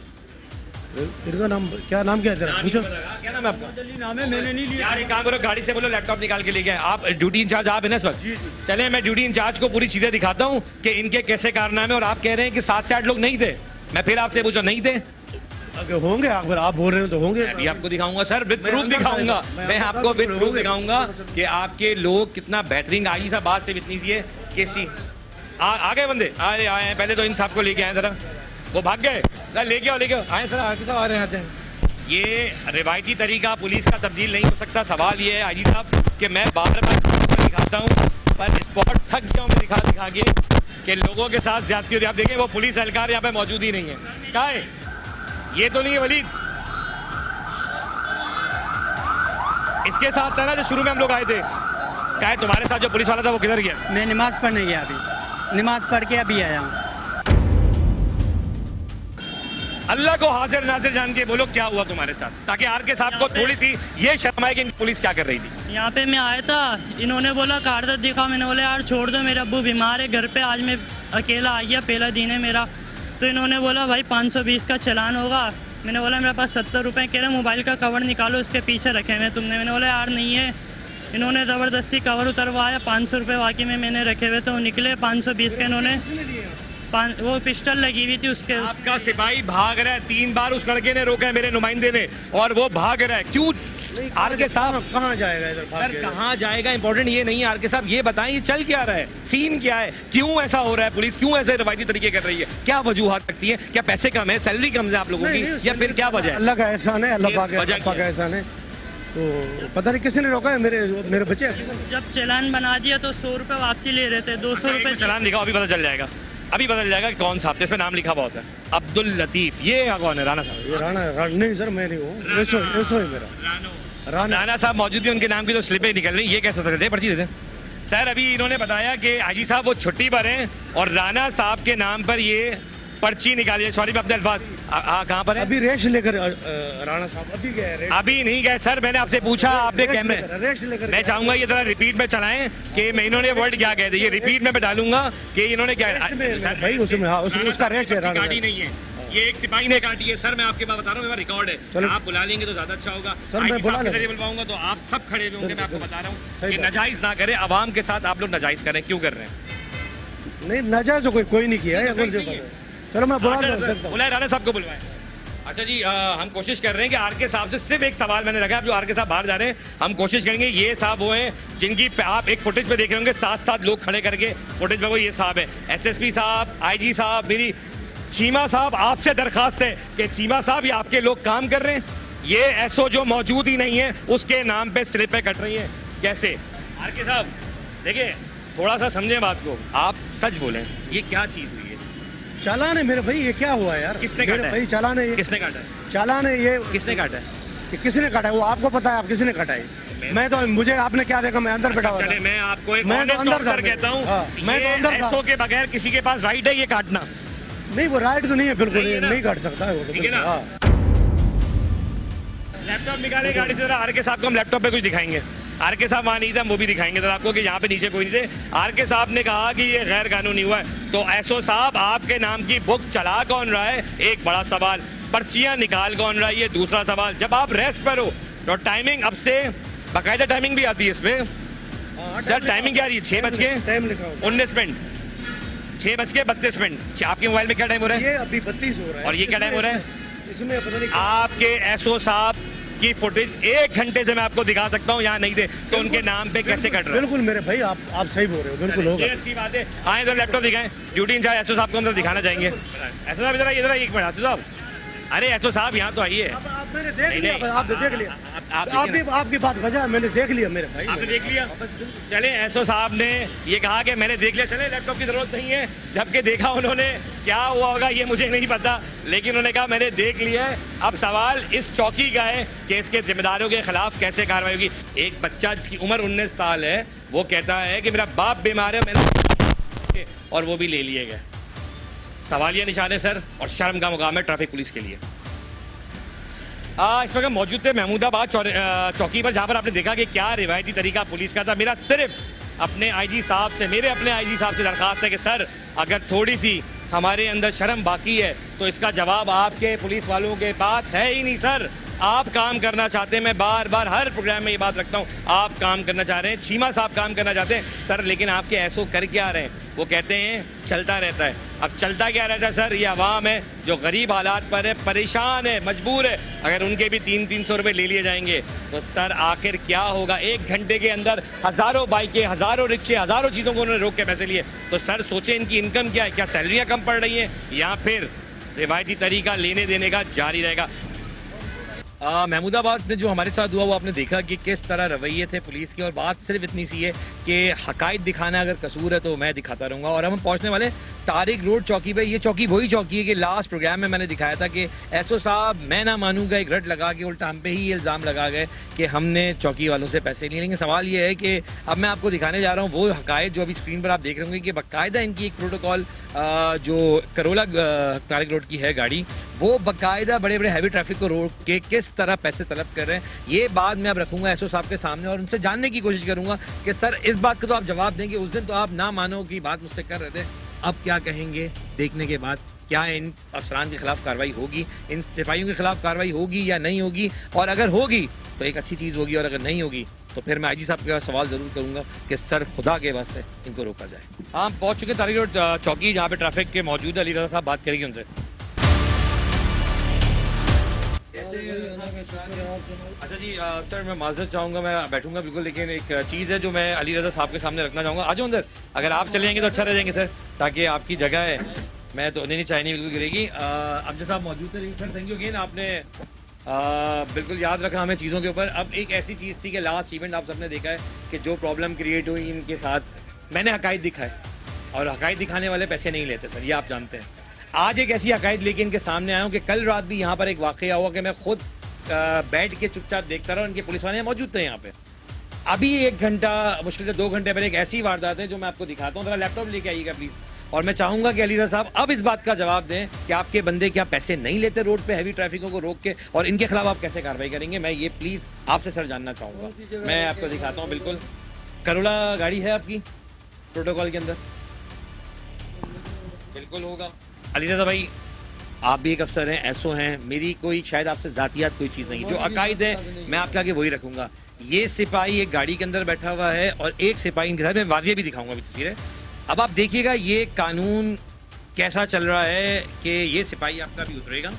इनका नाम क्या नाम क्या है तेरा? पूछो। क्या नाम है आपका? नाम है मैंने नहीं लिया यार एक काम करो गाड़ी से बोलो लैपटॉप निकाल के लेके आए। आप ड्यूटी इंचार्ज आप है ना इस वक्त? चले मैं ड्यूटी इंचार्ज को पूरी चीज़ें दिखाता हूँ कि इनके कैसे कारनामे और आप कह रहे हैं कि सात से आठ लोग नहीं थे। मैं फिर आपसे पूछा नहीं थे? होंगे अगर आप बोल रहे हो तो होंगे। मैं भी आपको दिखाऊँगा सर विद प्रूफ दिखाऊँगा। मैं आपको विद प्रूफ दिखाऊँगा कि आपके लोग कितना बेहतरीन आई सा बात से इतनी सी है कि सी आ, गए बंदे। अरे आए हैं पहले तो इन साहब को लेके आए जरा। वो भाग गए। लेके आओ लेके आओ। आए सर आगे सब आ रहे हैं ये रिवायती तरीका पुलिस का तब्दील नहीं हो सकता। सवाल ये है आजी साहब कि मैं बार बार दिखाता हूँ पर स्पॉट थक गया हूँ मैं दिखा दिखा के कि लोगों के साथ है। आप देखें वो पुलिस एहलकार यहाँ पे मौजूद ही नहीं है। कहा है? ये तो नहीं है वलीद। इसके साथ था ना जो शुरू में हम लोग आए थे। क्या है तुम्हारे साथ जो पुलिस वाला था वो किधर गया? मैं नमाज़ पढ़ने गया अभी। नमाज़ पढ़ के अभी आया हूँ। अल्लाह को हाजिर नाजिर जान के बोलो क्या हुआ तुम्हारे साथ? ताकि आर के साहब को थोड़ी सी ये शर्म आए कि पुलिस क्या कर रही थी। यहाँ पे मैं आया था इन्होंने बोला कागजात दिखा मैंने बोला यार छोड़ दो मेरा अब्बू बीमार है घर पे आज मैं अकेला आ गया पहला दिन है मेरा। तो इन्होंने बोला, भाई 520 का चलान होगा। मैंने बोला, मेरे पास सत्तर रुपये कह रहे मोबाइल का कवर निकालो उसके पीछे रखे हुए तुमने, मैंने बोला, यार, नहीं है। इन्होंने ज़बरदस्ती कवर उतरवाया, पाँच सौ रुपये वाकई में मैंने रखे हुए तो निकले पाँच सौ बीस के इन्होंने। वो पिस्टल लगी हुई थी उसके आपका सिपाही भाग रहा है तीन बार उस लड़के ने रोका है मेरे नुमाइंदे ने और वो भाग रहा है। क्यों? आर के साहब कहाँ जाएगा इधर सर कहाँ जाएगा? इंपॉर्टेंट ये नहीं है आर के साहब ये बताएँ ये चल क्या रहा है? सीन क्या है? क्यों ऐसा हो रहा है पुलिस? क्यों ऐसे रवायती तरीके कर रही है? क्या वजूहत रखती है? क्या पैसे कम है? सैलरी कम है आप लोगों की? या फिर क्या वजह है? अल्लाह का एहसान है अल्लाह पाक वजह पाक का एहसान है। तो पता नहीं किसने रोका है मेरे मेरे बच्चे? जब चलान बना दिया तो सौ रुपये वापसी ले रहे थे दो सौ रुपये चलान दिखाओ अभी पता चल जाएगा। अभी बदल जाएगा कौन साहब जिसमें नाम लिखा बहुत है। अब्दुल लतीफ ये कौन है? राना साहब। ये राणा नहीं सर मैं नहीं हूँ। ऐसो ऐसो है मेरा। राणा। राणा। साहब मौजूद भी उनके नाम की तो स्लिपें निकल रही ये कैसे सकते पर्ची देते दें। सर अभी इन्होंने बताया कि हाजी साहब वो छुट्टी पर हैं और राना साहब के नाम पर ये पर्ची निकाली है सॉरी मैं अपने अल्फाज कहाँ पर है? अभी रेस्ट लेकर राणा साहब अभी गए अभी नहीं गए सर मैंने आपसे पूछा आपने कैमरे रेस्ट लेकर मैं चाहूँगा ये जरा रिपीट में चलाएँ कि मैं इन्होंने वर्ड क्या कहे थे? ये रिपीट में मैं डालूँगा कि इन्होंने क्या भाई उसमें हाँ उसका रेस्ट है गाड़ी नहीं है। ये एक सिपाही ने काटी है। सर मैं आपके पास बता रहा हूँ मेरा रिकॉर्ड है। आप बुला लेंगे तो ज़्यादा अच्छा होगा। सर, मैं बुला बुलवाऊँगा तो आप सब खड़े हुए होंगे मैं आपको बता रहा हूँ कि नजाइज ना करें आवाम के साथ आप लोग नजाइज करें। क्यों कर रहे हैं? नहीं नाजायज तो कोई कोई नहीं किया है? चलो मैं बुला बुलाए राणा साहब को बुलवाएँ। अच्छा जी अ, हम कोशिश कर रहे हैं कि आर के साहब से सिर्फ़ एक सवाल मैंने रखा है जो आर के साहब बाहर जा रहे हैं हम कोशिश करेंगे ये साहब वो हैं जिनकी आप एक फुटेज पे देख रहे होंगे सात सात लोग खड़े करके फुटेज में वो ये साहब है। एसएसपी साहब आईजी साहब मेरी चीमा साहब आपसे दरखास्त है कि चीमा साहब ये आपके लोग काम कर रहे हैं। ये एसओ जो मौजूद ही नहीं है उसके नाम पे स्लिपें कट रही हैं। कैसे? आर के साहब देखिए थोड़ा सा समझे बात को। आप सच बोलें ये क्या चीज़ हुई चालान है मेरे भाई ये क्या हुआ यार? किसने मेरे काटा है? भाई चालान है ये। किसने काटा है? चालान है ये। किसने काटा है? किसने काटा है? वो आपको पता है आप किसने काटा है? मैं तो मुझे आपने क्या देखा? मैं अंदर बैठा हुआ मैं आपको एक मैं तो अंदर मैं। कहता हूँ हाँ, मैं तो अंदर था। के बगैर किसी के पास राइट है ये काटना। नहीं वो राइट तो नहीं है बिल्कुल नहीं नहीं काट सकता है वो तो ठीक है ना? हाँ। लैपटॉप निकाले गाड़ी से जरा आर के साहब को हम लैपटॉप पे कुछ दिखाएँगे। आर के साहब वहाँ नहीं थे हम वो भी दिखाएँगे जरा आपको कि यहाँ पे नीचे कोई नहीं थे। आर के साहब ने कहा कि ये गैर कानूनी हुआ है। तो एसओ साहब आपके नाम की बुक चला कौन रहा है? एक बड़ा सवाल। पर्चियाँ निकाल कौन रहा है? ये दूसरा सवाल। जब आप रेस्ट पर हो तो टाइमिंग अब से बाकायदा टाइमिंग भी आती है इसमें। सर टाइमिंग क्या आ रही है? छह बज के उन्नीस मिनट। छह बज के बत्तीस मिनट। आपके मोबाइल में क्या टाइम हो रहा है? ये अभी बत्तीस हो रहा है। और ये क्या टाइम हो रहा है? इसमें पता नहीं आपके एसओ साहब की फुटेज एक घंटे से मैं आपको दिखा सकता हूँ यहाँ नहीं थे तो उनके नाम पे कैसे कट रहे है? बिल्कुल मेरे भाई आप आप सही बोल रहे हो बिल्कुल होगा। अच्छी बात है। आए इधर लैपटॉप दिखाएँ। ड्यूटी इंचार्ज एसओ साहब को अंदर दिखाना चाहेंगे। एसओ साहब इधर आइए, इधर एक मिनट एसओ साहब। अरे एसओ साहब यहाँ तो आइए। मैंने देख लिया आपने देख लिया। आप- आप आपकी आपकी बात वजह है, मैंने देख लिया मेरे भाई। आपने देख लिया? चले एसओ साहब ने ये कहा कि मैंने देख लिया। चले लैपटॉप की ज़रूरत नहीं है। जबकि देखा उन्होंने क्या हुआ होगा ये मुझे नहीं पता। लेकिन उन्होंने कहा मैंने देख लिया है। अब सवाल इस चौकी का है कि इसके जिम्मेदारों के खिलाफ कैसे कार्रवाई होगी? एक बच्चा जिसकी उम्र उन्नीस साल है वो कहता है कि मेरा बाप बीमार है मैंने और वो भी ले लिए गए। सवालिया निशान है सर और शर्म का मुकाम है ट्रैफ़िक पुलिस के लिए। आ, इस वक्त मौजूद थे महमूदाबाद चौकी पर जहाँ पर आपने देखा कि क्या रिवायती तरीका पुलिस का था। मेरा सिर्फ़ अपने आईजी साहब से मेरे अपने आईजी साहब से दरखास्त है कि सर अगर थोड़ी सी हमारे अंदर शर्म बाकी है तो इसका जवाब आपके पुलिस वालों के पास है ही नहीं सर। आप काम करना चाहते हैं, मैं बार बार हर प्रोग्राम में ये बात रखता हूँ। आप काम करना चाह रहे हैं, चीमा साहब काम करना चाहते हैं। सर, लेकिन आपके ऐसो कर क्या रहे हैं? वो कहते हैं, चलता रहता है। अब चलता क्या रहता है, सर? ये आवाम है, जो गरीब हालात पर है, परेशान है, मजबूर है। अगर उनके भी तीन तीन सौ रुपये ले लिए जाएँगे तो सर, आखिर क्या होगा? एक घंटे के अंदर हज़ारों बाइकें, हज़ारों रिक्शे, हज़ारों चीज़ों को उन्होंने रोक के पैसे लिए। तो सर, सोचे इनकी इनकम क्या है? क्या सैलरियाँ कम पड़ रही हैं? या फिर रिवायती तरीका लेने देने का जारी रहेगा? महमूदाबाद में जो हमारे साथ हुआ, वो आपने देखा कि किस तरह रवैये थे पुलिस के, और बात सिर्फ़ इतनी सी है कि हकायत दिखाना अगर कसूर है तो मैं दिखाता रहूँगा। और हम पहुँचने वाले तारिक रोड चौकी पे। ये चौकी वही चौकी है कि लास्ट प्रोग्राम में मैंने दिखाया था कि एसओ साहब, मैं ना मानूँगा, एक रट लगा के उल्टा हम पे ही इल्ज़ाम लगा गए कि हमने चौकी वालों से पैसे लिए लेकिन सवाल ये है कि अब मैं आपको दिखाने जा रहा हूँ, वो हकायत जो अभी स्क्रीन पर आप देख रहे होंगे कि बाकायदा इनकी एक प्रोटोकॉल जो करोला तारिक रोड की है गाड़ी वो बाकायदा बड़े बड़े हैवी ट्रैफ़िक को रोक के किस तरह पैसे तलब कर रहे हैं, ये बात मैं अब रखूँगा एसओ साहब के सामने और उनसे जानने की कोशिश करूँगा कि सर, इस बात का तो आप जवाब देंगे। उस दिन तो आप ना मानो की बात मुझसे कर रहे थे। अब क्या कहेंगे? देखने के बाद क्या इन अफसरान के खिलाफ कार्रवाई होगी? इन सिपाहियों के खिलाफ कार्रवाई होगी या नहीं होगी? और अगर होगी तो एक अच्छी चीज़ होगी और अगर नहीं होगी तो फिर मैं आईजी साहब के सवाल ज़रूर करूँगा कि सर, खुदा के वास्ते इनको रोका जाए। हाँ पहुँच चुके तारिक रोड चौकी जहाँ पे ट्रैफ़िक के मौजूद अली रजा साहब बात करेंगे उनसे। अच्छा जी अ, सर मैं माजरत चाहूँगा मैं बैठूँगा बिल्कुल लेकिन एक चीज़ है जो मैं अली रजा साहब के सामने रखना चाहूँगा। आ जाओ अंदर अगर आप चले जाएँगे तो अच्छा रह जाएँगे सर ताकि आपकी जगह है। मैं तो नहीं नहीं चाय बिल्कुल गिरेगी। अब जैसा आप मौजूद थे सर थैंक यू अगेन आपने अ, बिल्कुल याद रखा हमें चीज़ों के ऊपर। अब एक ऐसी चीज़ थी कि लास्ट इवेंट आप सबने देखा है कि जो प्रॉब्लम क्रिएट हुई इनके साथ मैंने हकायत दिखाए और हकायत दिखाने वाले पैसे नहीं लेते सर ये आप जानते हैं। आज एक ऐसी हकायत लेके इनके सामने आया हूँ कि कल रात भी यहाँ पर एक वाक़ हुआ कि मैं खुद बैठ के चुपचाप देखता रहा इनके पुलिस वाले मौजूद थे यहाँ पे। अभी एक घंटा मुश्किल से दो घंटे पहले एक ऐसी वारदात है जो मैं आपको दिखाता हूँ। जरा लैपटॉप लेके आइएगा प्लीज़ और मैं चाहूँगा कि अली रजा साहब अब इस बात का जवाब दें कि आपके बंदे क्या पैसे नहीं लेते रोड पे हैवी ट्रैफिकों को रोक के? और इनके खिलाफ आप कैसे कार्रवाई करेंगे? मैं ये प्लीज़ आपसे सर जानना चाहूँगा। मैं आपको दिखाता हूँ बिल्कुल। करोड़ा गाड़ी है आपकी? प्रोटोकॉल के अंदर। बिल्कुल होगा। अली रजा भाई आप भी एक अफसर हैं ऐसो हैं। मेरी कोई शायद आपसे जातियात कोई चीज़ नहीं जो अकायद है मैं आपके आगे वही रखूँगा। ये सिपाही एक गाड़ी के अंदर बैठा हुआ है और एक सिपाही इनके साथ मैं वादियाँ भी दिखाऊँगा अभी तस्वीरें। अब आप देखिएगा ये कानून कैसा चल रहा है कि ये सिपाही आपका भी उतरेगा।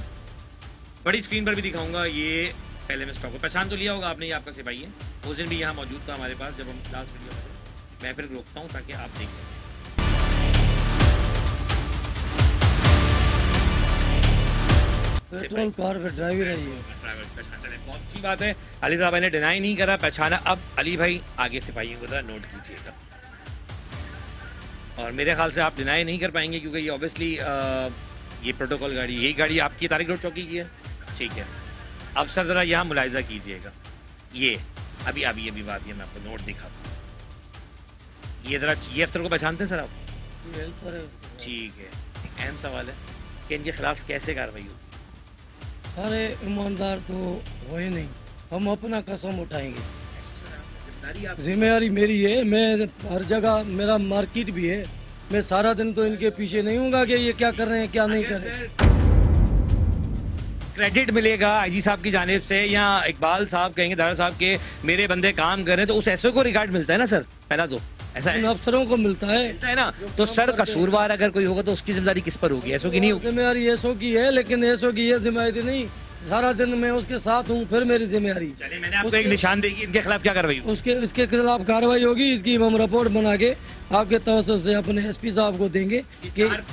बड़ी स्क्रीन पर भी दिखाऊँगा ये पहले मैं स्टॉक पहचान तो लिया होगा आपने ये आपका सिपाही है। उस दिन भी यहाँ मौजूद था हमारे पास जब हम लास्ट वीडियो में मैं फिर रोकता हूँ ताकि आप देख सकें। पेट्रोल कार पे ड्राइवर है ये बहुत अच्छी बात है। अली साहब ने डिनाई नहीं करा पहचाना। अब अली भाई आगे सिपाहियों को जरा नोट कीजिएगा। और मेरे ख्याल से आप डिनाई नहीं कर पाएँगे क्योंकि ये ऑब्वियसली ये प्रोटोकॉल गाड़ी यही गाड़ी आपकी तारिक रोड चौकी की है। ठीक है। अब सर ज़रा यहाँ मुलायजा कीजिएगा। ये अभी अभी अभी बात ये मैं आपको नोट दिखाता हूँ। ये ज़रा ये अफसर को पहचानते हैं सर आप? ठीक है। अहम सवाल है कि इनके खिलाफ कैसे कार्रवाई होगी? अरे ईमानदार तो हो ही नहीं। हम अपना कसम उठाएँगे। ज़िम्मेदारी मेरी है, मैं हर जगह, मेरा मार्केट भी है। मैं सारा दिन तो इनके पीछे नहीं हूँ कि ये क्या कर रहे हैं, क्या नहीं कर रहे क्रेडिट मिलेगा आईजी साहब की जानिब से, या इकबाल साहब कहेंगे दारा साहब के मेरे बंदे काम कर रहे हैं तो उस ऐसे को रिकॉर्ड मिलता है ना, सर? पहला तो ऐसा है? अफसरों को मिलता है। मिलता है ना? तो सर कसूरवार अगर कोई होगा तो उसकी ज़िम्मेदारी किस पर होगी? ऐसो की नहीं होगी ज़िम्मेदारी ऐसो की है लेकिन ऐसो की ये ज़िम्मेदारी नहीं। सारा दिन मैं उसके साथ हूँ फिर मेरी ज़िम्मेदारी। मैंने आपको एक निशान देगी इनके खिलाफ क्या कार्रवाई उसके इसके खिलाफ कार्रवाई होगी इसकी हम रिपोर्ट बना के आपके तवसत से अपने एसपी साहब को देंगे कि हैं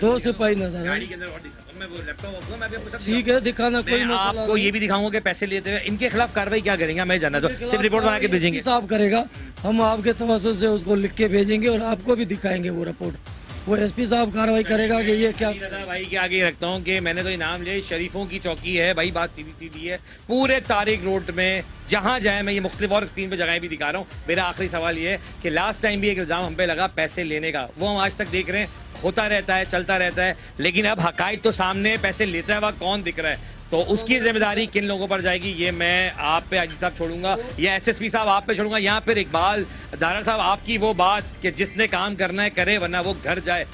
दो सिपाही। नज़र ठीक है दिखाना कोई आपको ये भी दिखाऊँगा कि पैसे लेते हुए इनके खिलाफ कार्रवाई क्या करेंगे मैं जानना तो सिर्फ़ रिपोर्ट बना के भेजेंगे। साहब करेगा। हम आपके तवसत से उसको लिख के भेजेंगे और आपको भी दिखाएँगे वो रिपोर्ट वो एसपी साहब कार्रवाई करेगा कि ये क्या भाई के आगे रखता हूँ कि मैंने तो इनाम लिया शरीफों की चौकी है भाई बात सीधी सीधी है। पूरे तारिक रोड में जहाँ जाए मैं ये मुख्तलिफ़ और स्क्रीन पे जगह भी दिखा रहा हूँ। मेरा आखिरी सवाल ये है कि लास्ट टाइम भी एक इल्ज़ाम हम पे लगा पैसे लेने का? वो हम आज तक देख रहे हैं। होता रहता है, चलता रहता है। लेकिन अब हकायक तो सामने पैसे लेता है वह कौन दिख रहा है? तो उसकी ज़िम्मेदारी किन लोगों पर जाएगी, ये मैं आप पे आजी साहब छोड़ूँगा, या एसएसपी साहब आप पे छोड़ूँगा यहाँ पर इकबाल दारा साहब, आपकी वो बात कि जिसने काम करना है, करे, वरना वो घर जाए।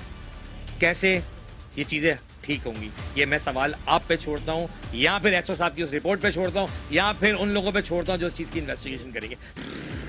कैसे ये चीज़ें ठीक होंगी। ये मैं सवाल आप पे छोड़ता हूँ, या फिर एसओ साहब की उस रिपोर्ट पे छोड़ता हूँ, या फिर उन लोगों पे छोड़ता हूँ जो इस चीज़ की इन्वेस्टिगेशन करेंगे।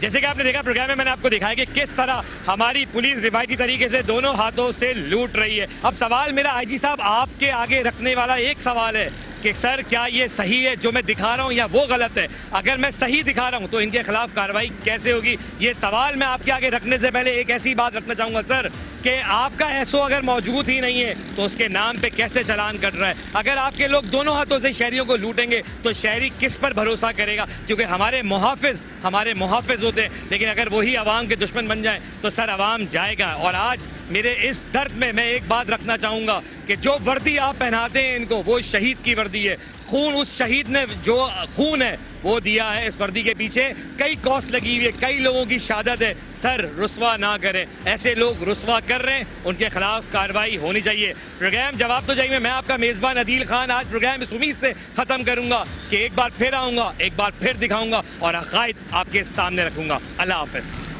जैसे कि आपने देखा प्रोग्राम में मैंने आपको दिखाया कि किस तरह हमारी पुलिस रिवायती तरीके से दोनों हाथों से लूट रही है। अब सवाल मेरा आईजी साहब आपके आगे रखने वाला एक सवाल है। कि सर क्या ये सही है जो मैं दिखा रहा हूँ या वो गलत है? अगर मैं सही दिखा रहा हूँ तो इनके खिलाफ कार्रवाई कैसे होगी? ये सवाल मैं आपके आगे रखने से पहले एक ऐसी बात रखना चाहूँगा, सर, कि आपका एसओ अगर मौजूद ही नहीं है तो उसके नाम पे कैसे चलान कट रहा है? अगर आपके लोग दोनों हाथों से शहरियों को लूटेंगे तो शहरी किस पर भरोसा करेगा? क्योंकि हमारे मुहाफ़ हमारे मुहाफ़ होते हैं, लेकिन अगर वही आवाम के दुश्मन बन जाए तो सर आवाम जाएगा। और आज मेरे इस दर्द में मैं एक बात रखना चाहूँगा कि जो वर्दी आप पहनाते हैं इनको, वो शहीद की वर्दी है। खून उस शहीद ने जो खून है, वो दिया है इस वर्दी के पीछे। कई कॉस्ट लगी हुई है, कई लोगों की शहादत है। सर, रुसवा ना करें। ऐसे लोग रुसवा कर रहे हैं, उनके खिलाफ कार्रवाई होनी चाहिए। प्रोग्राम जवाब तो चाहिए। मैं आपका मेज़बान अदील खान, आज प्रोग्राम इस उम्मीद से ख़त्म करूँगा कि एक बार फिर आऊँगा, एक बार फिर दिखाऊँगा और अकायद आपके सामने रखूँगा। अल्लाह हाफिज़।